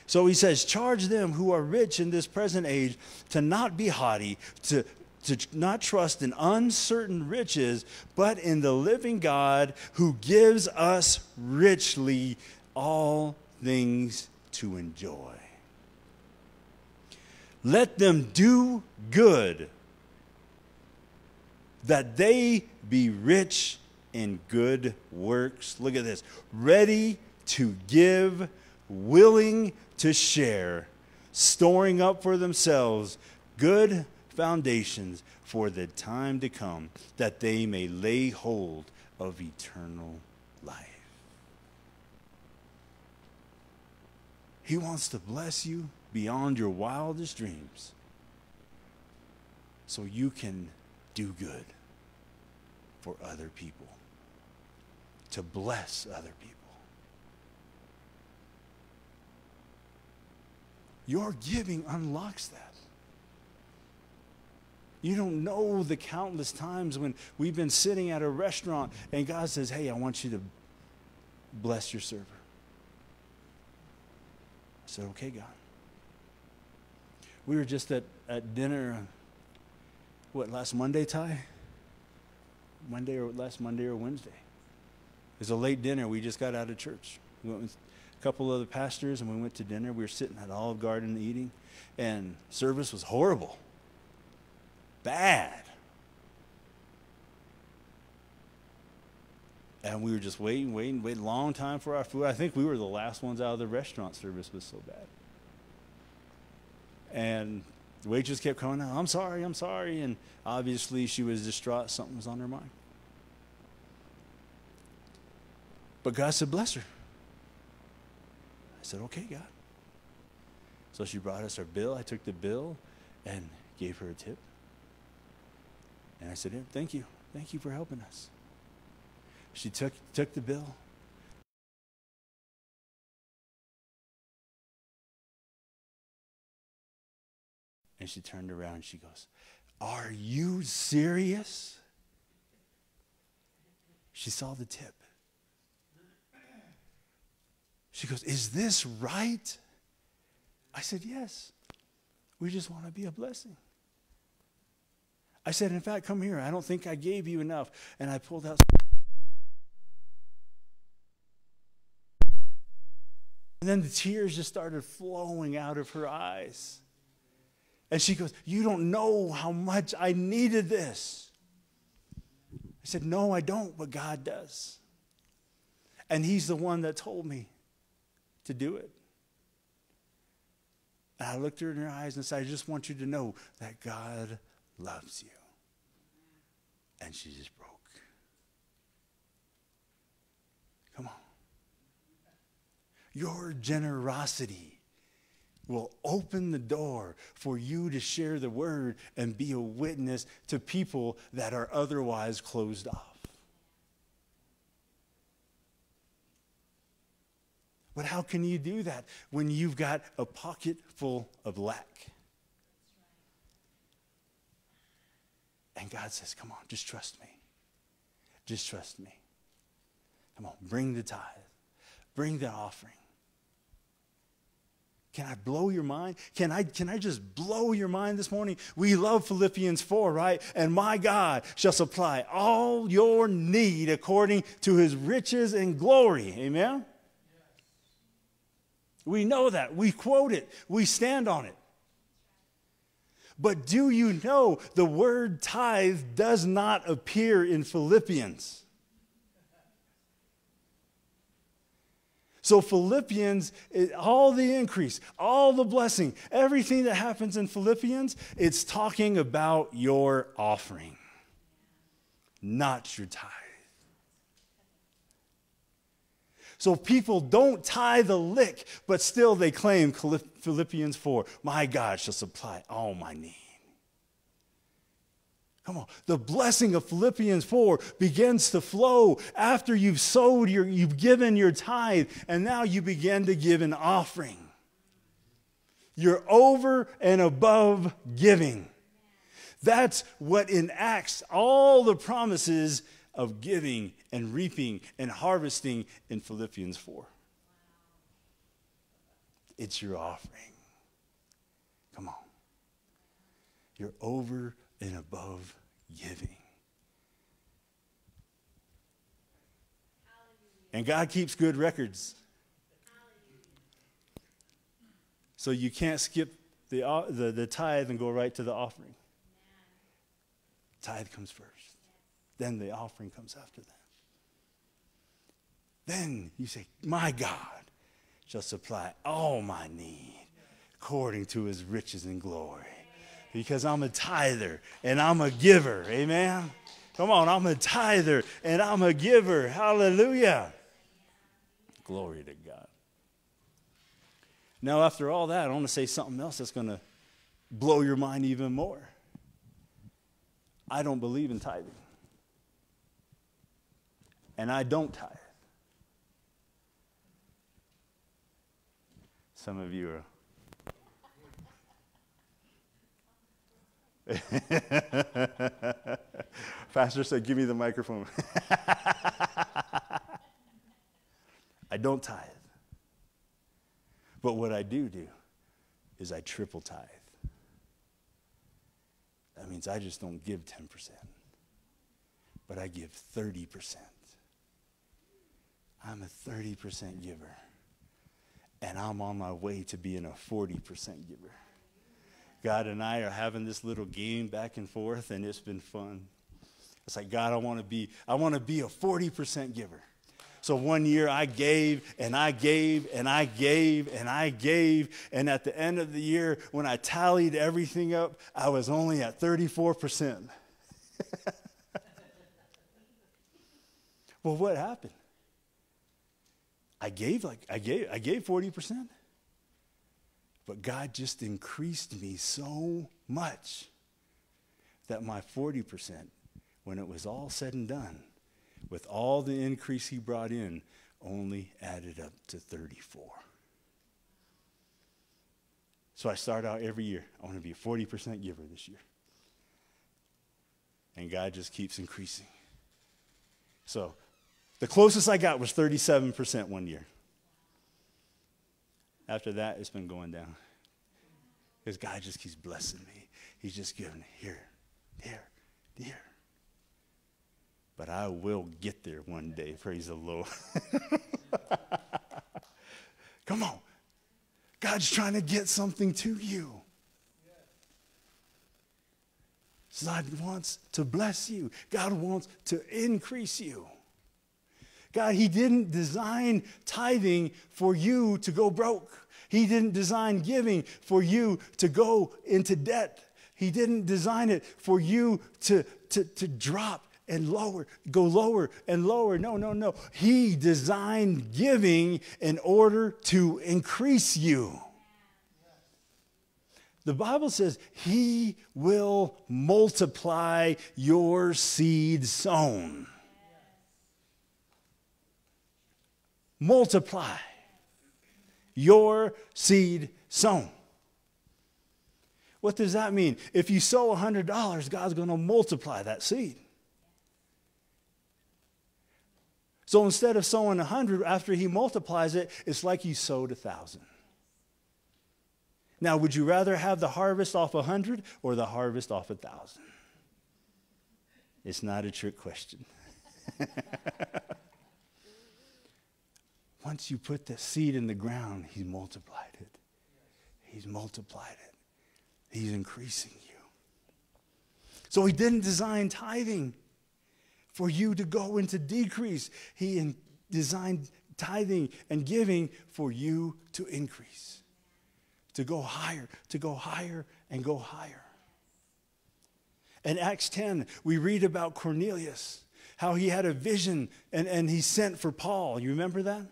So he says, charge them who are rich in this present age to not be haughty, to, to not trust in uncertain riches, but in the living God who gives us richly all things to enjoy. Let them do good, that they be rich in good works. Look at this ready to give, willing to share, storing up for themselves good foundations for the time to come, that they may lay hold of eternal life. He wants to bless you beyond your wildest dreams so you can do good for other people, to bless other people. Your giving unlocks that. You don't know the countless times when we've been sitting at a restaurant and God says, Hey, I want you to bless your server. I said, Okay, God. We were just at, at dinner, what, last Monday, Ty? Monday or last Monday or Wednesday. It was a late dinner. We just got out of church. We went with a couple of the pastors and we went to dinner. We were sitting at Olive Garden eating, and service was horrible bad. and we were just waiting, waiting, waiting, a long time for our food. I think we were the last ones out of the restaurant service was so bad. And the waitress kept coming out, I'm sorry, I'm sorry. And obviously she was distraught, something was on her mind. But God said, bless her. I said, okay, God. So she brought us our bill. I took the bill and gave her a tip. And I said, thank you. Thank you for helping us. She took, took the bill. And she turned around and she goes, Are you serious? She saw the tip. She goes, Is this right? I said, Yes. We just want to be a blessing. I said, In fact, come here. I don't think I gave you enough. And I pulled out. And then the tears just started flowing out of her eyes. And she goes, You don't know how much I needed this. I said, No, I don't, but God does. And He's the one that told me to do it. And I looked her in her eyes and said, I just want you to know that God loves you. And she just broke. Come on. Your generosity will open the door for you to share the word and be a witness to people that are otherwise closed off. But how can you do that when you've got a pocket full of lack? And God says, Come on, just trust me. Just trust me. Come on, bring the tithe, bring the offering. Can I blow your mind? Can I, can I just blow your mind this morning? We love Philippians 4, right? And my God shall supply all your need according to his riches and glory. Amen? We know that. We quote it. We stand on it. But do you know the word tithe does not appear in Philippians? So, Philippians, all the increase, all the blessing, everything that happens in Philippians, it's talking about your offering, not your tithe. So people don't tithe the lick, but still they claim Philippians 4 My God shall supply all my need. Come on. The blessing of Philippians 4 begins to flow after you've sowed, your, you've given your tithe, and now you begin to give an offering. You're over and above giving. That's what enacts all the promises of giving and reaping and harvesting in Philippians 4. It's your offering. Come on. You're over and above giving. And God keeps good records. So you can't skip the, the, the tithe and go right to the offering. Tithe comes first. Then the offering comes after that. Then you say, My God shall supply all my need according to his riches and glory. Because I'm a tither and I'm a giver. Amen. Come on, I'm a tither and I'm a giver. Hallelujah. Glory to God. Now, after all that, I want to say something else that's going to blow your mind even more. I don't believe in tithing and I don't tithe. Some of you are. <laughs> Pastor said, Give me the microphone. <laughs> I don't tithe. But what I do do is I triple tithe. That means I just don't give 10%, but I give 30%. I'm a 30% giver. And I'm on my way to being a 40% giver. God and I are having this little game back and forth, and it's been fun. It's like, God, I want to be, I want to be a 40% giver. So one year I gave and I gave and I gave and I gave. And at the end of the year, when I tallied everything up, I was only at 34%. <laughs> well, what happened? I gave like I gave I gave 40%. But God just increased me so much that my 40%, when it was all said and done, with all the increase he brought in, only added up to 34. So I start out every year. I want to be a 40% giver this year. And God just keeps increasing. So the closest I got was 37% one year. After that, it's been going down. Because God just keeps blessing me. He's just giving here, here, here. But I will get there one day, praise the Lord. <laughs> Come on. God's trying to get something to you. God wants to bless you. God wants to increase you. God, He didn't design tithing for you to go broke. He didn't design giving for you to go into debt. He didn't design it for you to, to, to drop and lower, go lower and lower. No, no, no. He designed giving in order to increase you. The Bible says he will multiply your seed sown. Multiply your seed sown. What does that mean? If you sow $100, God's going to multiply that seed. So instead of sowing 100 after he multiplies it, it's like you sowed a 1,000. Now, would you rather have the harvest off a 100 or the harvest off a 1,000? It's not a trick question. <laughs> Once you put the seed in the ground, He's multiplied it. He's multiplied it. He's increasing you. So He didn't design tithing for you to go into decrease. He designed tithing and giving for you to increase, to go higher, to go higher and go higher. In Acts 10, we read about Cornelius, how he had a vision and, and he sent for Paul. You remember that?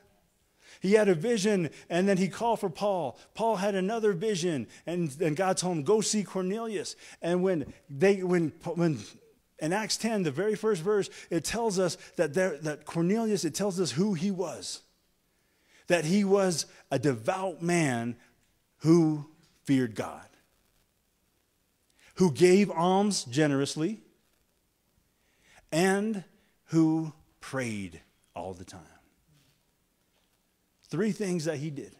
He had a vision and then he called for Paul. Paul had another vision and, and God told him, go see Cornelius. And when they, when, when in Acts 10, the very first verse, it tells us that, there, that Cornelius, it tells us who he was. That he was a devout man who feared God, who gave alms generously, and who prayed all the time. Three things that he did. It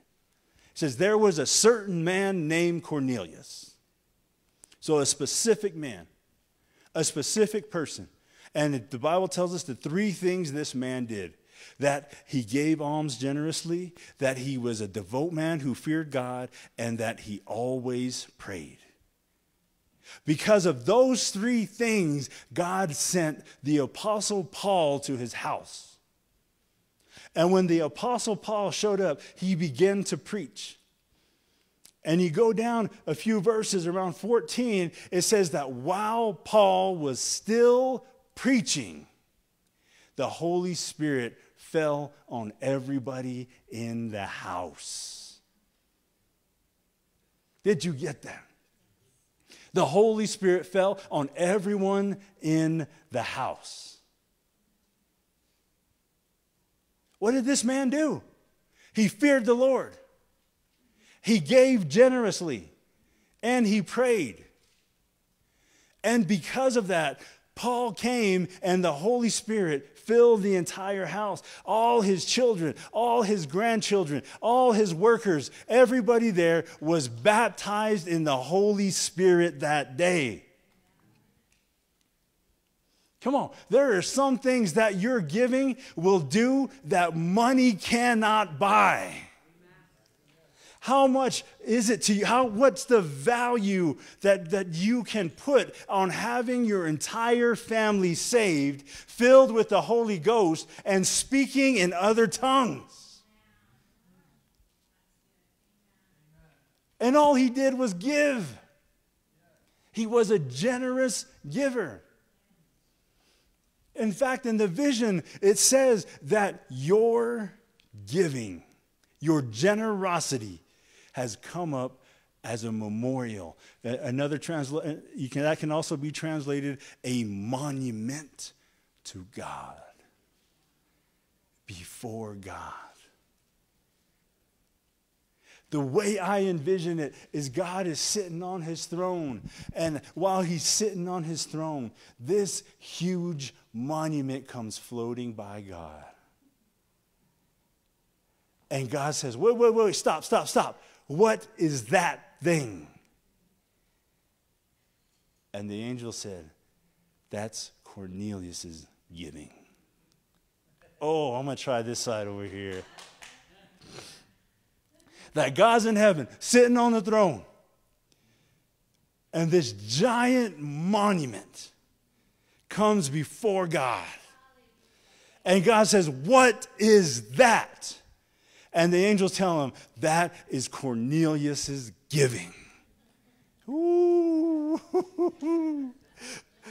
says, There was a certain man named Cornelius. So, a specific man, a specific person. And the Bible tells us the three things this man did that he gave alms generously, that he was a devout man who feared God, and that he always prayed. Because of those three things, God sent the Apostle Paul to his house. And when the Apostle Paul showed up, he began to preach. And you go down a few verses, around 14, it says that while Paul was still preaching, the Holy Spirit fell on everybody in the house. Did you get that? The Holy Spirit fell on everyone in the house. What did this man do? He feared the Lord. He gave generously and he prayed. And because of that, Paul came and the Holy Spirit filled the entire house. All his children, all his grandchildren, all his workers, everybody there was baptized in the Holy Spirit that day. Come on. There are some things that your giving will do that money cannot buy. How much is it to you? How, what's the value that, that you can put on having your entire family saved, filled with the Holy Ghost, and speaking in other tongues? And all he did was give. He was a generous giver. In fact, in the vision, it says that your giving, your generosity, has come up as a memorial. Uh, another translation, uh, that can also be translated a monument to God, before God. The way I envision it is God is sitting on his throne. And while he's sitting on his throne, this huge monument comes floating by God. And God says, Wait, wait, wait, stop, stop, stop. What is that thing? And the angel said, That's Cornelius's giving. Oh, I'm going to try this side over here. That God's in heaven, sitting on the throne, and this giant monument comes before God. And God says, What is that? And the angels tell him, that is Cornelius's giving. Ooh. <laughs>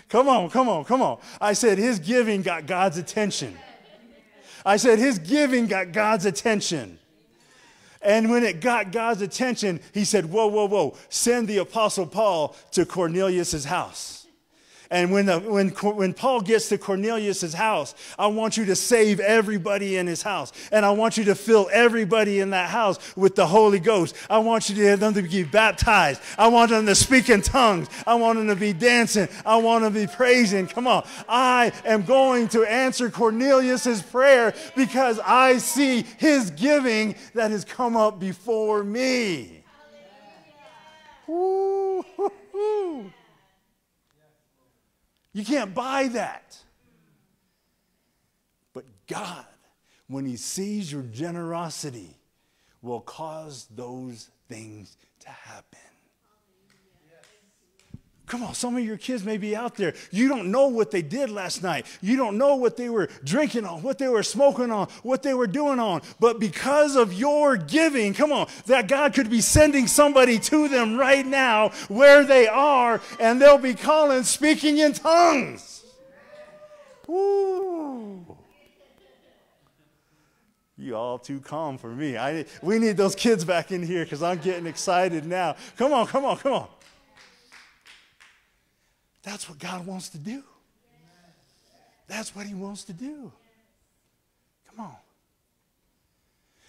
come on, come on, come on. I said his giving got God's attention. I said his giving got God's attention. And when it got God's attention, he said, Whoa, whoa, whoa, send the Apostle Paul to Cornelius's house. And when, the, when, when Paul gets to Cornelius' house, I want you to save everybody in his house. And I want you to fill everybody in that house with the Holy Ghost. I want you to have them to be baptized. I want them to speak in tongues. I want them to be dancing. I want them to be praising. Come on. I am going to answer Cornelius' prayer because I see his giving that has come up before me. Ooh, You can't buy that. But God, when He sees your generosity, will cause those things to happen. Come on, some of your kids may be out there. You don't know what they did last night. You don't know what they were drinking on, what they were smoking on, what they were doing on. But because of your giving, come on, that God could be sending somebody to them right now where they are, and they'll be calling, speaking in tongues. Woo. You all too calm for me. I, we need those kids back in here because I'm getting excited now. Come on, come on, come on. That's what God wants to do. That's what He wants to do. Come on.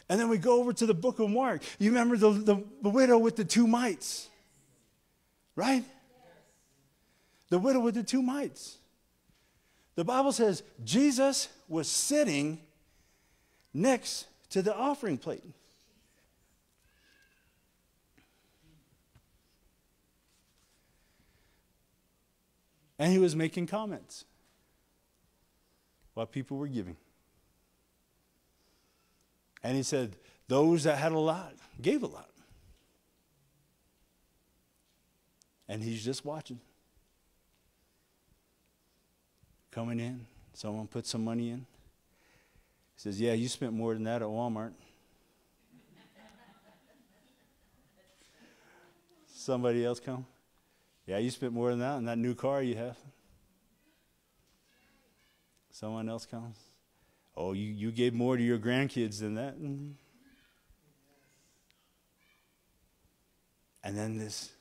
And then we go over to the book of Mark. You remember the, the, the widow with the two mites, right? The widow with the two mites. The Bible says Jesus was sitting next to the offering plate. And he was making comments while people were giving. And he said, Those that had a lot gave a lot. And he's just watching. Coming in, someone put some money in. He says, Yeah, you spent more than that at Walmart. <laughs> Somebody else come. Yeah, you spent more than that on that new car you have. Someone else comes. Oh, you, you gave more to your grandkids than that. Mm-hmm. And then this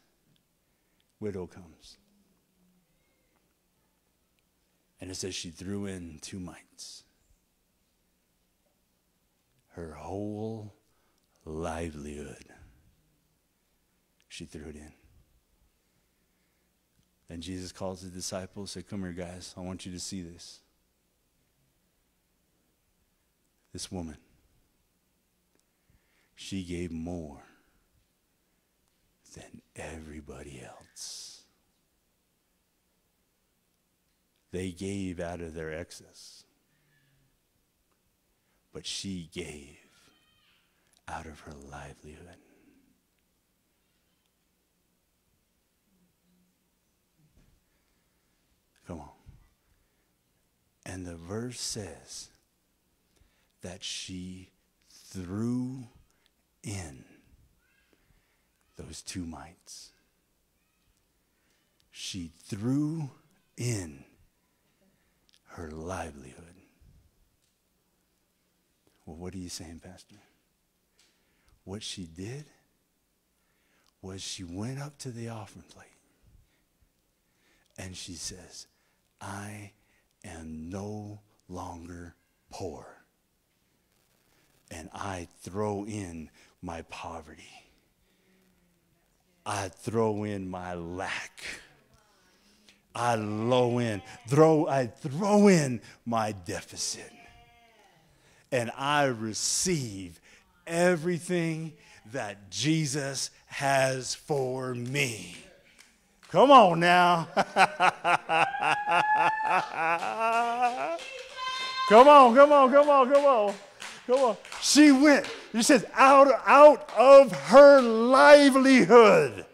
widow comes. And it says she threw in two mites. Her whole livelihood, she threw it in. Then Jesus calls the disciples, said, Come here, guys. I want you to see this. This woman, she gave more than everybody else. They gave out of their excess, but she gave out of her livelihood. And the verse says that she threw in those two mites. She threw in her livelihood. Well, what are you saying, Pastor? What she did was she went up to the offering plate and she says, I am no longer poor. And I throw in my poverty. I throw in my lack. I low in, throw, I throw in my deficit. And I receive everything that Jesus has for me. Come on now. <laughs> come on, come on, come on, come on. Come on. She went, she says, out, out of her livelihood.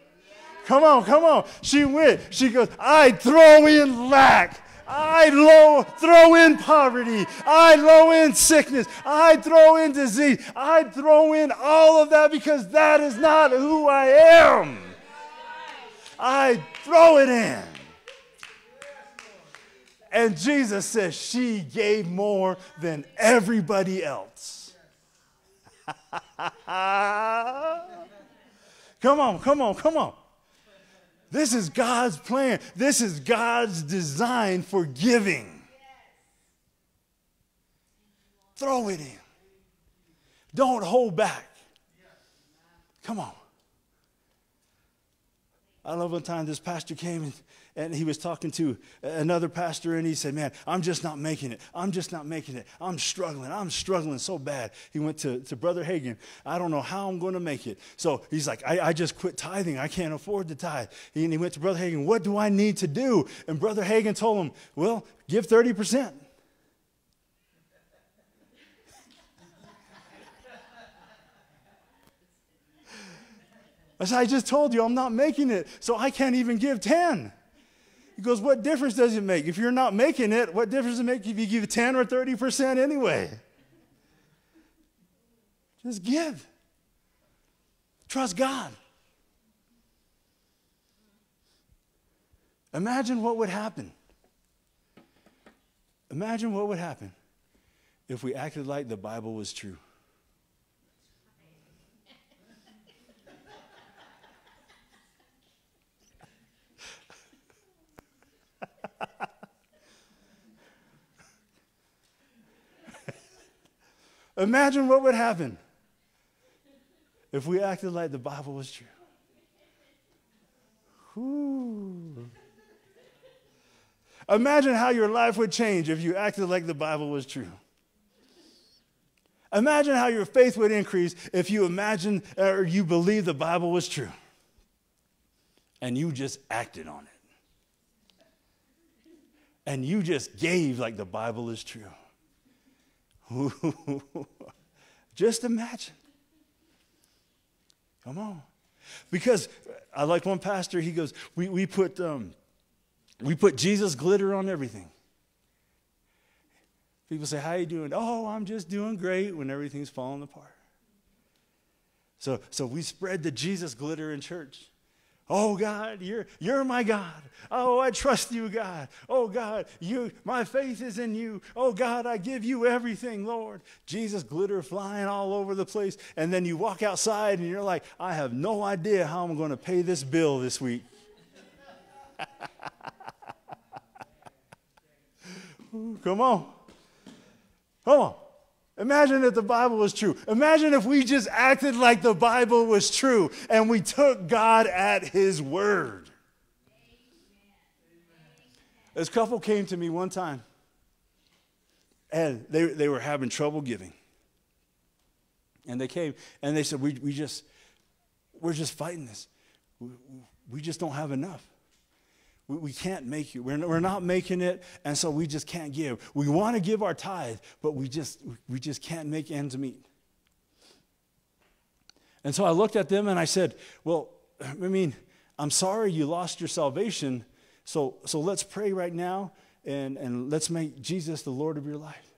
Come on, come on. She went. She goes, I throw in lack. I low, throw in poverty. I throw in sickness. I throw in disease. I throw in all of that because that is not who I am. I throw it in. And Jesus says she gave more than everybody else. <laughs> come on, come on, come on. This is God's plan. This is God's design for giving. Throw it in. Don't hold back. Come on. I love one time this pastor came and, and he was talking to another pastor and he said, Man, I'm just not making it. I'm just not making it. I'm struggling. I'm struggling so bad. He went to, to Brother Hagin. I don't know how I'm going to make it. So he's like, I, I just quit tithing. I can't afford to tithe. And he went to Brother Hagin, What do I need to do? And Brother Hagin told him, Well, give 30%. I said, I just told you I'm not making it, so I can't even give 10. He goes, What difference does it make? If you're not making it, what difference does it make if you give 10 or 30% anyway? Just give. Trust God. Imagine what would happen. Imagine what would happen if we acted like the Bible was true. Imagine what would happen if we acted like the Bible was true. Whew. Imagine how your life would change if you acted like the Bible was true. Imagine how your faith would increase if you imagined or you believed the Bible was true and you just acted on it. And you just gave like the Bible is true. <laughs> Just imagine. Come on. Because I like one pastor, he goes, we, we, put, um, we put Jesus glitter on everything. People say, How you doing? Oh, I'm just doing great when everything's falling apart. So, so we spread the Jesus glitter in church. Oh God, you're, you're my God. Oh, I trust you, God. Oh God, you, my faith is in you. Oh God, I give you everything, Lord. Jesus glitter flying all over the place. And then you walk outside and you're like, I have no idea how I'm going to pay this bill this week. <laughs> Come on. Come on. Imagine if the Bible was true. Imagine if we just acted like the Bible was true and we took God at His word. This couple came to me one time and they, they were having trouble giving. And they came and they said, We, we just, we're just fighting this. We, we just don't have enough. We, we can't make it. We're, we're not making it, and so we just can't give. We want to give our tithe, but we just, we just can't make ends meet. And so I looked at them and I said, Well, I mean, I'm sorry you lost your salvation, so, so let's pray right now and, and let's make Jesus the Lord of your life.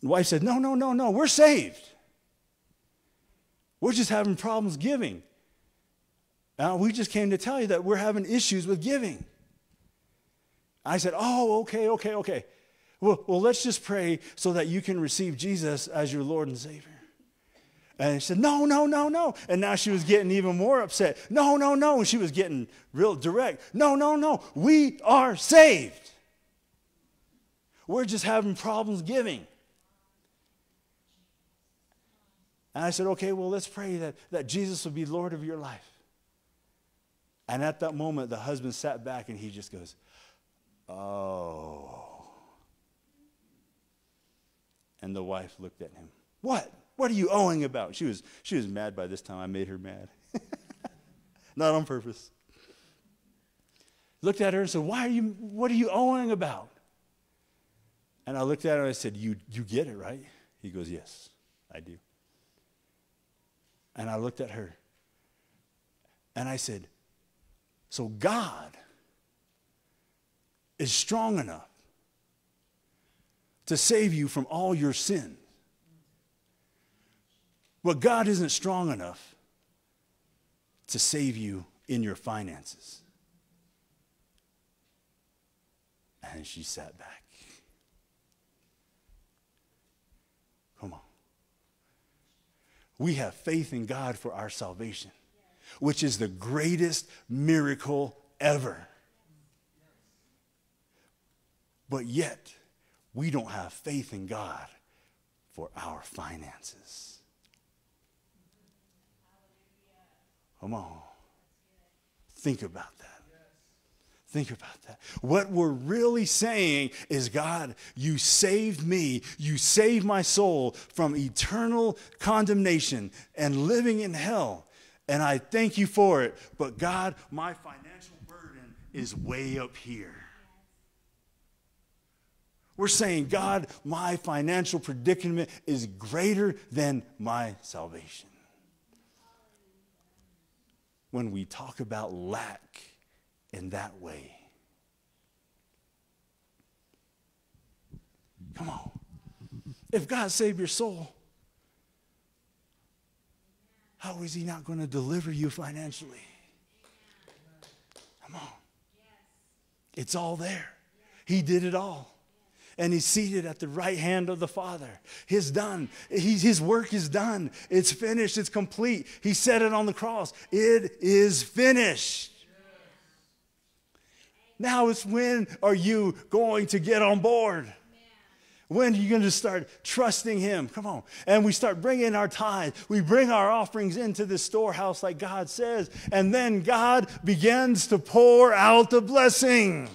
The wife said, No, no, no, no, we're saved. We're just having problems giving. Now, we just came to tell you that we're having issues with giving. I said, Oh, okay, okay, okay. Well, well, let's just pray so that you can receive Jesus as your Lord and Savior. And she said, No, no, no, no. And now she was getting even more upset. No, no, no. And she was getting real direct. No, no, no. We are saved. We're just having problems giving. And I said, Okay, well, let's pray that, that Jesus will be Lord of your life. And at that moment, the husband sat back and he just goes, Oh. And the wife looked at him. What? What are you owing about? She was, she was mad by this time. I made her mad. <laughs> Not on purpose. Looked at her and said, Why are you, what are you owing about? And I looked at her and I said, You, you get it, right? He goes, Yes, I do. And I looked at her and I said, So God is strong enough to save you from all your sins. But God isn't strong enough to save you in your finances. And she sat back. Come on. We have faith in God for our salvation, which is the greatest miracle ever. But yet, we don't have faith in God for our finances. Come on. Think about that. Think about that. What we're really saying is God, you saved me. You saved my soul from eternal condemnation and living in hell. And I thank you for it. But God, my financial burden is way up here. We're saying, God, my financial predicament is greater than my salvation. When we talk about lack in that way, come on. If God saved your soul, how is He not going to deliver you financially? Come on. It's all there. He did it all and he's seated at the right hand of the Father. His done. He's, his work is done. It's finished. It's complete. He said it on the cross. It is finished. Now it's when are you going to get on board? When are you going to start trusting Him? Come on. And we start bringing our tithe. We bring our offerings into the storehouse like God says. And then God begins to pour out the blessing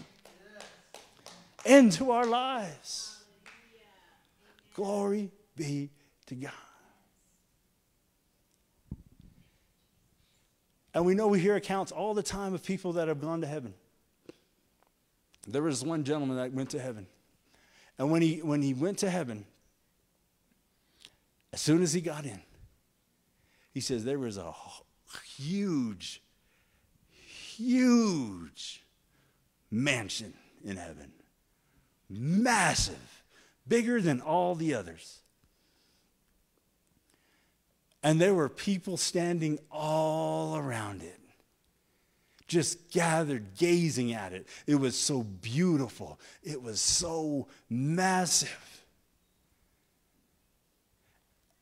into our lives. Glory be to God. And we know we hear accounts all the time of people that have gone to heaven. There was one gentleman that went to heaven. And when he, when he went to heaven, as soon as he got in, he says there was a huge, huge mansion in heaven massive, bigger than all the others. And there were people standing all around it, just gathered, gazing at it. It was so beautiful, it was so massive.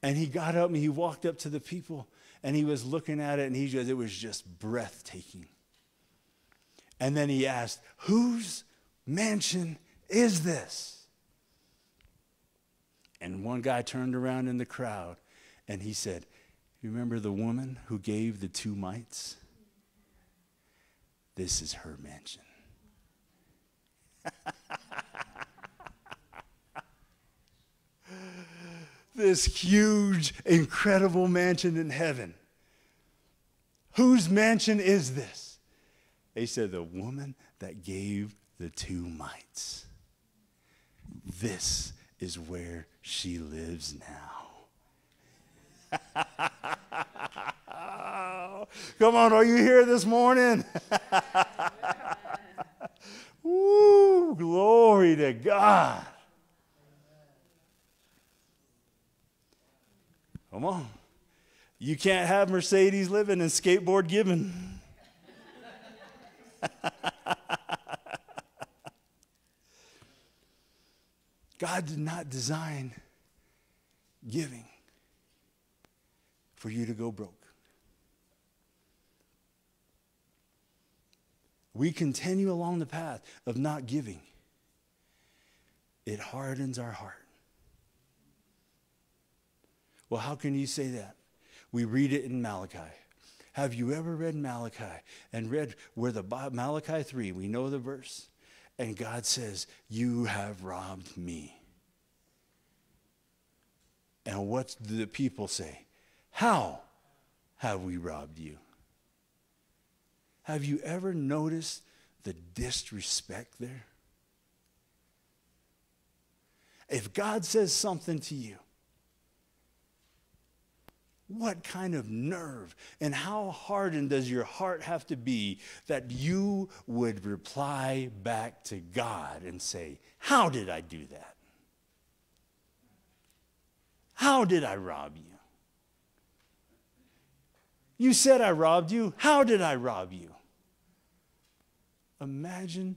And he got up and he walked up to the people and he was looking at it and he just, it was just breathtaking. And then he asked, Whose mansion is this? And one guy turned around in the crowd and he said, You remember the woman who gave the two mites? This is her mansion. <laughs> this huge, incredible mansion in heaven. Whose mansion is this? They said, The woman that gave the two mites. This is where she lives now. <laughs> Come on, are you here this morning? <laughs> Woo! Glory to God. Come on. You can't have Mercedes living and skateboard giving. <laughs> God did not design giving for you to go broke. We continue along the path of not giving. It hardens our heart. Well, how can you say that? We read it in Malachi. Have you ever read Malachi and read where the Malachi 3, we know the verse, and God says, You have robbed me. And what do the people say? How have we robbed you? Have you ever noticed the disrespect there? If God says something to you, what kind of nerve and how hardened does your heart have to be that you would reply back to God and say, How did I do that? How did I rob you? You said I robbed you. How did I rob you? Imagine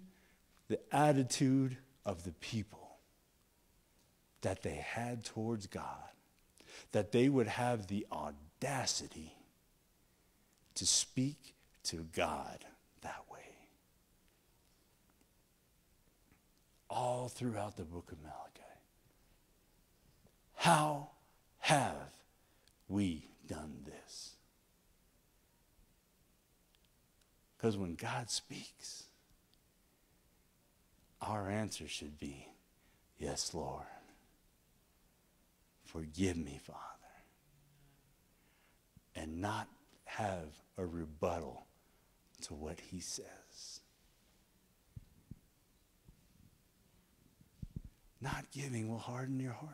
the attitude of the people that they had towards God that they would have the audacity to speak to God that way. All throughout the book of Malachi. How have we done this? Because when God speaks, our answer should be, Yes, Lord. Forgive me, Father. And not have a rebuttal to what he says. Not giving will harden your heart.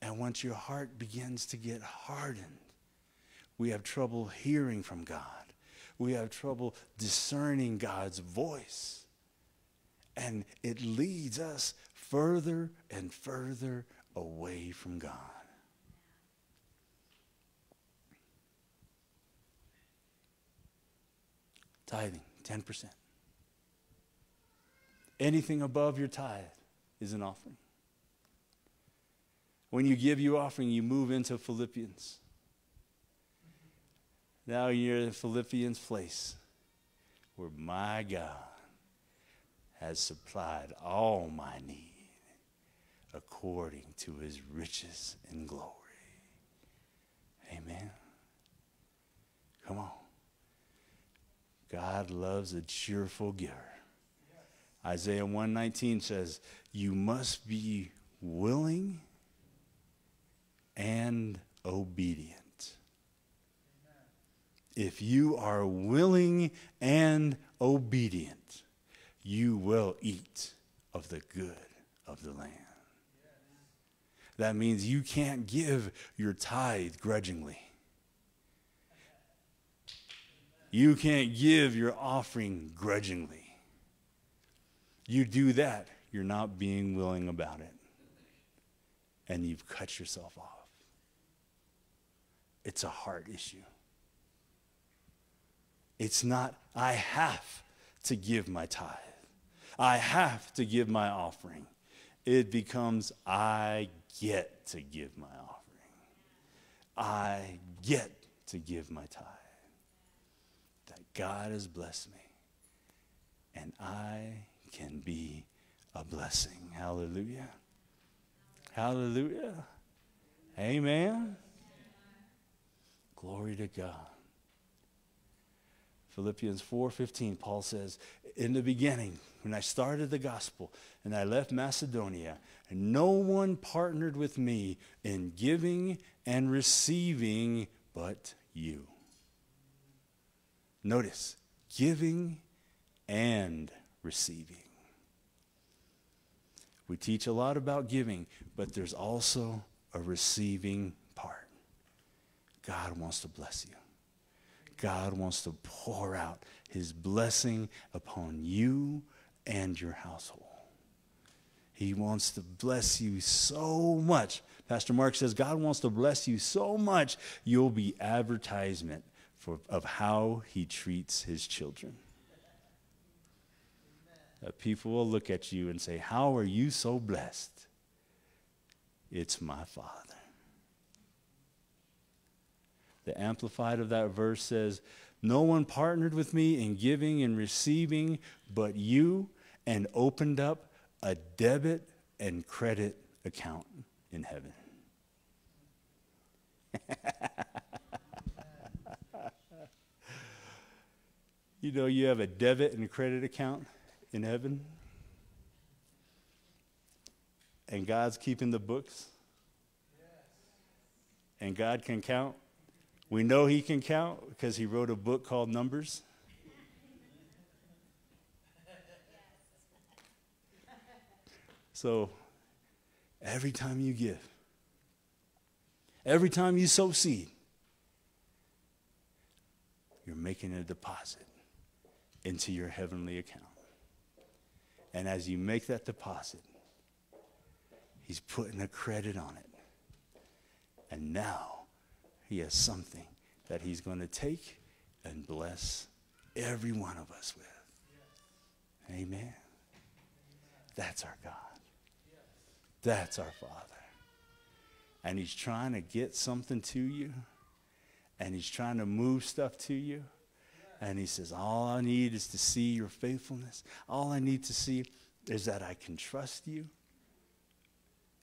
And once your heart begins to get hardened, we have trouble hearing from God. We have trouble discerning God's voice. And it leads us further and further away from God. Tithing, 10%. Anything above your tithe is an offering. When you give your offering, you move into Philippians. Now you're in Philippians place where my God has supplied all my need according to his riches and glory. Amen. Come on. God loves a cheerful giver. Isaiah 119 says, You must be willing and obedient. If you are willing and obedient, you will eat of the good of the land. That means you can't give your tithe grudgingly. You can't give your offering grudgingly. You do that, you're not being willing about it. And you've cut yourself off. It's a heart issue. It's not, I have to give my tithe, I have to give my offering. It becomes, I get to give my offering. I get to give my tithe. That God has blessed me. And I can be a blessing. Hallelujah. Hallelujah. Amen. Glory to God. Philippians 4:15 Paul says, "In the beginning, when I started the gospel and I left Macedonia, and no one partnered with me in giving and receiving but you." Notice, giving and receiving. We teach a lot about giving, but there's also a receiving part. God wants to bless you. God wants to pour out his blessing upon you and your household. He wants to bless you so much. Pastor Mark says God wants to bless you so much, you'll be advertisement for, of how he treats his children. That people will look at you and say, How are you so blessed? It's my Father. The Amplified of that verse says, No one partnered with me in giving and receiving but you, and opened up a debit and credit account in heaven. <laughs> you know, you have a debit and credit account in heaven, and God's keeping the books, and God can count. We know He can count because He wrote a book called Numbers. So every time you give, every time you sow seed, you're making a deposit into your heavenly account. And as you make that deposit, he's putting a credit on it. And now he has something that he's going to take and bless every one of us with. Amen. That's our God. That's our Father. And He's trying to get something to you, and He's trying to move stuff to you. And He says, All I need is to see your faithfulness. All I need to see is that I can trust you.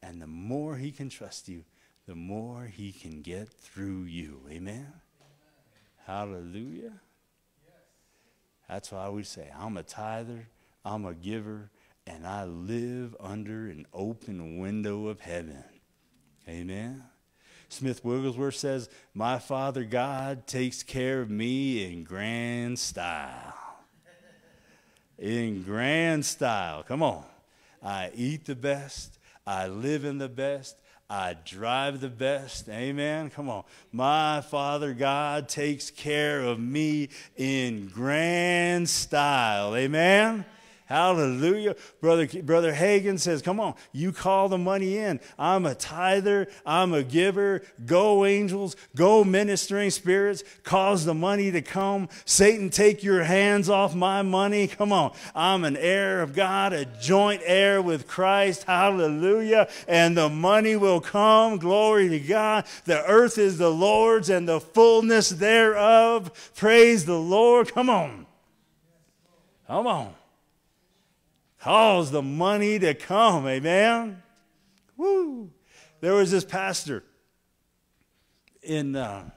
And the more He can trust you, the more He can get through you. Amen? Hallelujah. That's why we say, I'm a tither, I'm a giver, and I live under an open window of heaven. Amen. Smith Wigglesworth says, My Father God takes care of me in grand style. In grand style. Come on. I eat the best. I live in the best. I drive the best. Amen. Come on. My Father God takes care of me in grand style. Amen. Hallelujah. Brother, Brother Hagin says, Come on, you call the money in. I'm a tither, I'm a giver. Go, angels, go, ministering spirits, cause the money to come. Satan, take your hands off my money. Come on, I'm an heir of God, a joint heir with Christ. Hallelujah. And the money will come. Glory to God. The earth is the Lord's and the fullness thereof. Praise the Lord. Come on. Come on. Cause the money to come. Amen. Woo. There was this pastor in uh,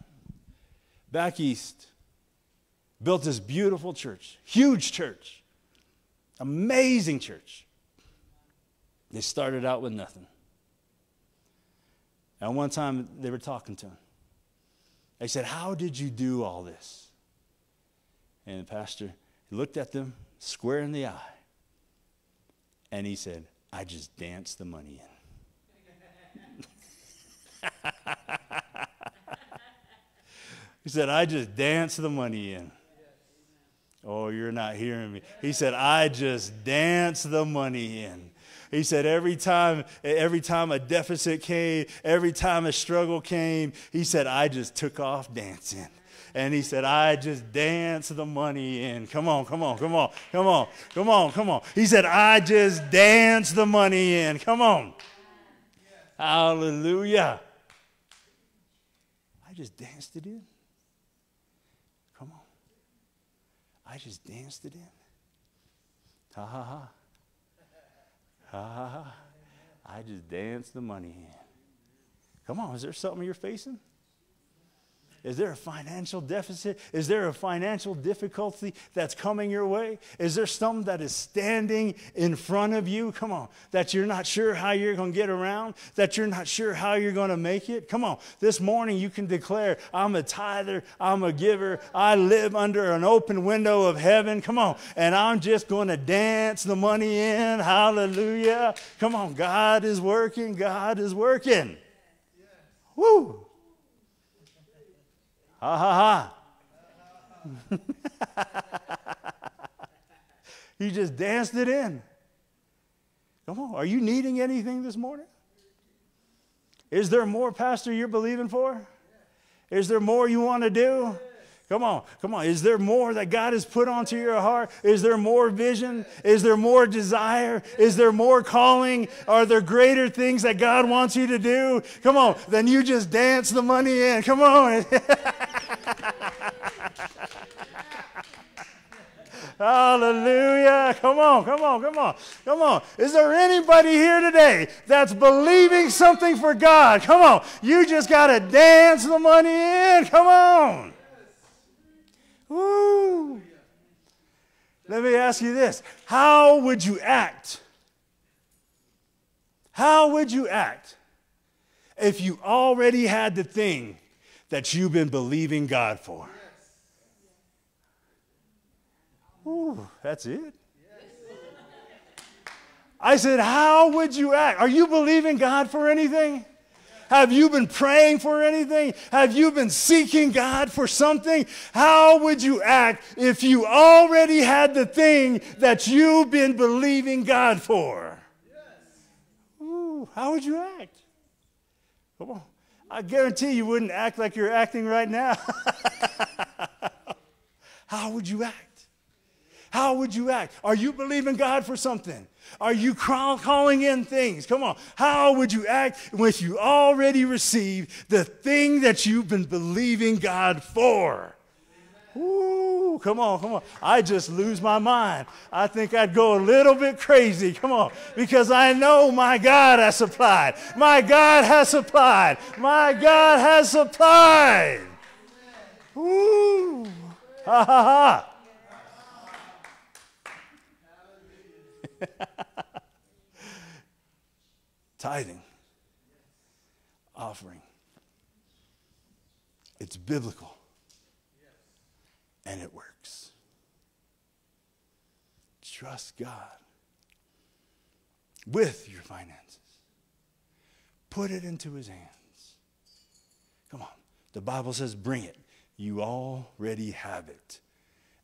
back east, built this beautiful church, huge church, amazing church. They started out with nothing. And one time they were talking to him. They said, How did you do all this? And the pastor looked at them square in the eye and he said, I just danced the money in. he said, I just danced the money in. Oh, you're not hearing me. He said, I just danced the money in. He said every time, every time a deficit came, every time a struggle came, he said, I just took off dancing and he said, I just dance the money in. Come on, come on, come on, come on, come on, come on. He said, I just dance the money in. Come on. Hallelujah. I just danced it in. Come on. I just danced it in. Ha ha ha. Ha ha ha. I just danced the money in. Come on, is there something you're facing? Is there a financial deficit? Is there a financial difficulty that's coming your way? Is there something that is standing in front of you? Come on, that you're not sure how you're going to get around, that you're not sure how you're going to make it? Come on, this morning you can declare, I'm a tither, I'm a giver, I live under an open window of heaven. Come on, and I'm just going to dance the money in. Hallelujah. Come on, God is working, God is working. Woo! Ha ha ha. <laughs> he just danced it in. Come on, are you needing anything this morning? Is there more, Pastor, you're believing for? Is there more you want to do? Come on, come on. Is there more that God has put onto your heart? Is there more vision? Is there more desire? Is there more calling? Are there greater things that God wants you to do? Come on, then you just dance the money in. Come on. <laughs> Hallelujah. Come on, come on, come on, come on. Is there anybody here today that's believing something for God? Come on. You just got to dance the money in. Come on. Woo. Let me ask you this How would you act? How would you act if you already had the thing that you've been believing God for? Ooh, that's it. I said, How would you act? Are you believing God for anything? Have you been praying for anything? Have you been seeking God for something? How would you act if you already had the thing that you've been believing God for? Ooh, how would you act? Come on. I guarantee you wouldn't act like you're acting right now. <laughs> how would you act? How would you act? Are you believing God for something? Are you calling in things? Come on. How would you act if you already received the thing that you've been believing God for? Ooh, come on, come on. I just lose my mind. I think I'd go a little bit crazy. Come on. Because I know my God has supplied. My God has supplied. My God has supplied. Ooh. Ha ha ha. <laughs> Tithing, offering. It's biblical and it works. Trust God with your finances, put it into His hands. Come on. The Bible says, bring it. You already have it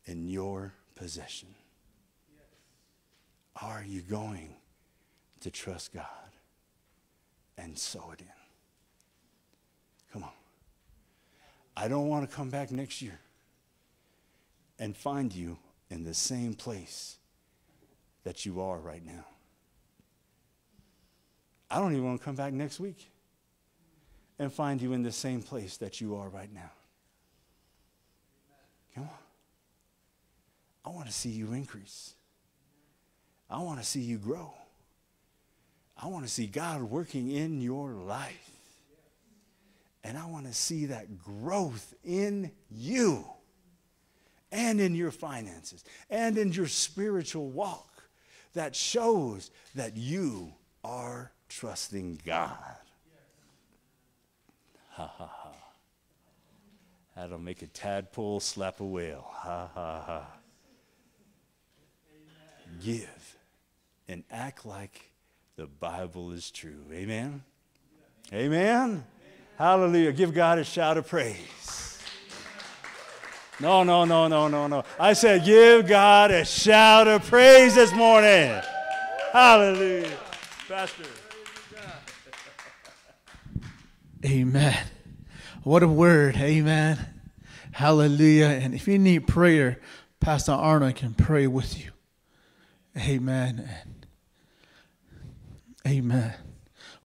in your possession. How are you going to trust God and sow it in? Come on. I don't want to come back next year and find you in the same place that you are right now. I don't even want to come back next week and find you in the same place that you are right now. Come on. I want to see you increase. I want to see you grow. I want to see God working in your life. And I want to see that growth in you and in your finances and in your spiritual walk that shows that you are trusting God. Ha ha ha. That'll make a tadpole slap a whale. Ha ha ha. Give and act like the Bible is true. Amen? Amen? Amen? Hallelujah. Give God a shout of praise. No, no, no, no, no, no. I said, give God a shout of praise this morning. Hallelujah. Pastor. Amen. What a word. Amen. Hallelujah. And if you need prayer, Pastor Arnold can pray with you. Amen. Amen.